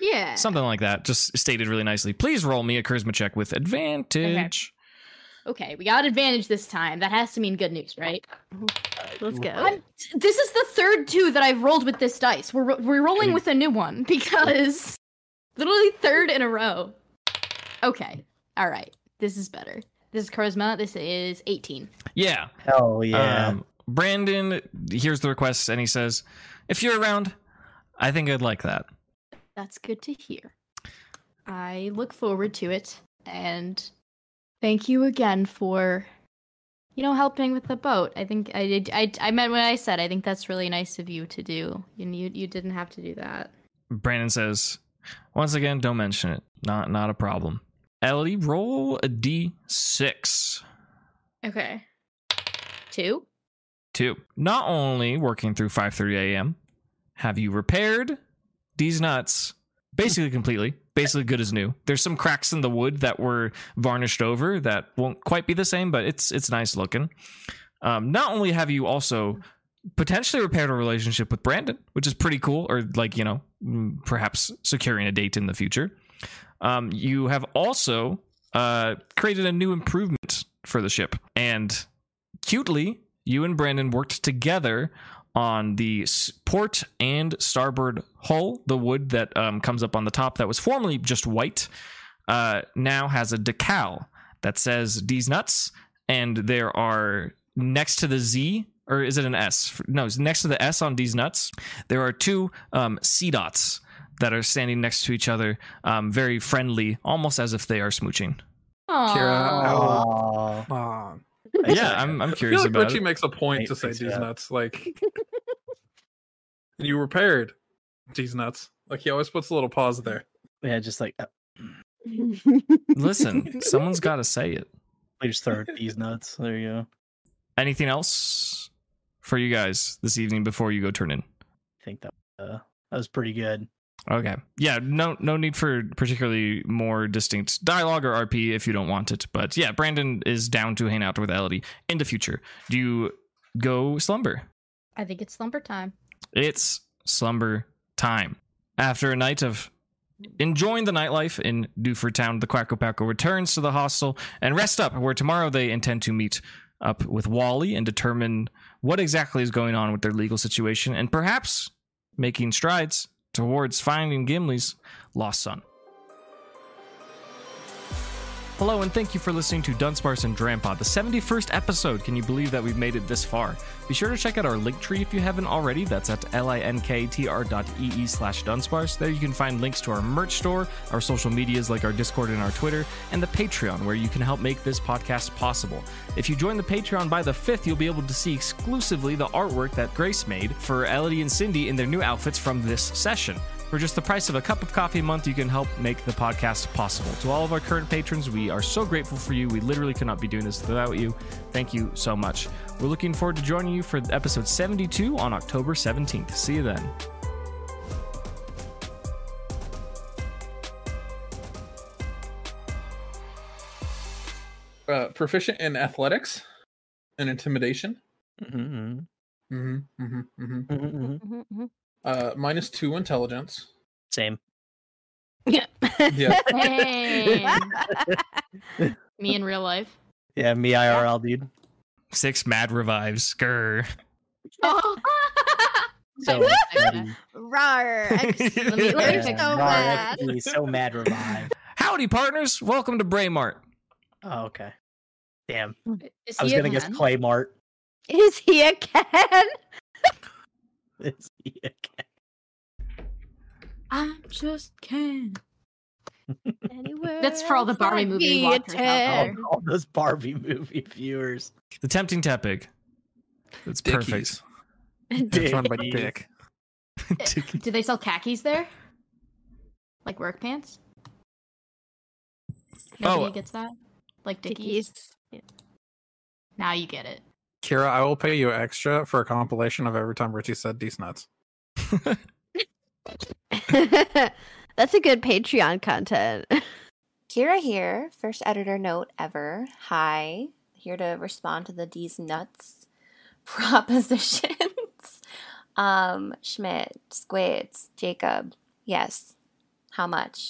Yeah.
Something like that. Just stated really nicely. Please roll me a charisma check with advantage.
Okay, we got advantage this time. That has to mean good news, right?
Let's go.
I'm, this is the third two that I've rolled with this dice. We're we're rolling with a new one because literally third in a row. Okay, all right. This is better. This is charisma. This is 18.
Yeah.
Hell yeah.
Um, Brandon hears the request and he says, "If you're around, I think I'd like that."
That's good to hear. I look forward to it and thank you again for you know helping with the boat. I think I did I I meant what I said. I think that's really nice of you to do. And you you didn't have to do that.
Brandon says, "Once again, don't mention it. Not not a problem." Ellie, roll a d6.
Okay. 2?
Two. Not only working through 5:30 a.m., have you repaired these nuts basically completely, basically good as new. There's some cracks in the wood that were varnished over that won't quite be the same, but it's it's nice looking. Um, not only have you also potentially repaired a relationship with Brandon, which is pretty cool, or like, you know, mm, perhaps securing a date in the future. Um, you have also uh, created a new improvement for the ship. And cutely, you and Brandon worked together on the port and starboard hull. The wood that um, comes up on the top that was formerly just white uh, now has a decal that says D's nuts, and there are next to the Z, or is it an S? No, it's next to the S on D's nuts. There are two um, Seedots that are standing next to each other, um, very friendly, almost as if they are smooching.
Kira,
Aw.
Aw.
Yeah, I'm I'm
I feel
curious
like
about
Richie
it.
makes a point
Wait,
to say these
yeah.
nuts. Like, you repaired these nuts. Like he always puts a little pause there.
Yeah, just like uh,
Listen, someone's got to say it.
we just throw these nuts. There you go.
Anything else for you guys this evening before you go turn in?
I think that uh, that was pretty good.
Okay. Yeah, no no need for particularly more distinct dialogue or RP if you don't want it. But yeah, Brandon is down to hang out with Elodie in the future. Do you go slumber?
I think it's slumber time.
It's slumber time. After a night of enjoying the nightlife in Dewford Town, the Quacko Packo returns to the hostel and rest up, where tomorrow they intend to meet up with Wally and determine what exactly is going on with their legal situation and perhaps making strides towards finding Gimli's lost son. Hello, and thank you for listening to Dunsparce and Drampa, the 71st episode. Can you believe that we've made it this far? Be sure to check out our link tree if you haven't already. That's at linktr dot ee slash Dunsparce. There you can find links to our merch store, our social medias like our Discord and our Twitter, and the Patreon, where you can help make this podcast possible. If you join the Patreon by the 5th, you'll be able to see exclusively the artwork that Grace made for Elodie and Cindy in their new outfits from this session. For just the price of a cup of coffee a month, you can help make the podcast possible. To all of our current patrons, we are so grateful for you. We literally could not be doing this without you. Thank you so much. We're looking forward to joining you for episode 72 on October 17th. See you then.
Uh, proficient in athletics and intimidation.
Mm-hmm.
Mm-hmm, mm-hmm, mm-hmm.
Mm-hmm.
Mhm,
Uh, minus two intelligence.
Same.
mhm.
Yeah.
Me in real life.
Yeah, me IRL, dude.
Six mad revives. Grr.
Oh.
So
I would say that.
ready.
Rawr. ex-
Let me- let me
They're
fix
so
Rawr,
mad.
FD, so mad revive.
Howdy, partners. Welcome to Braymart.
Oh, okay. Damn.
Is
I was gonna guess
man?
Clay Mart.
Is he a Ken?
Is he a cat?
I'm just Ken.
Anywhere
That's for all the Barbie movie watchers out there.
All, all those Barbie movie viewers.
The Tempting Tepig. That's perfect.
Dickies. It's run by Dick.
Do they sell khakis there? Like work pants? Nobody
Oh.
gets that? Like Dickies?
Dickies.
Now you get it.
Kira, I will pay you extra for a compilation of every time Richie said these nuts.
That's a good Patreon content.
Kira here, first editor note ever. Hi, here to respond to the D's nuts propositions. um, Schmidt, Squids, Jacob. Yes. How much?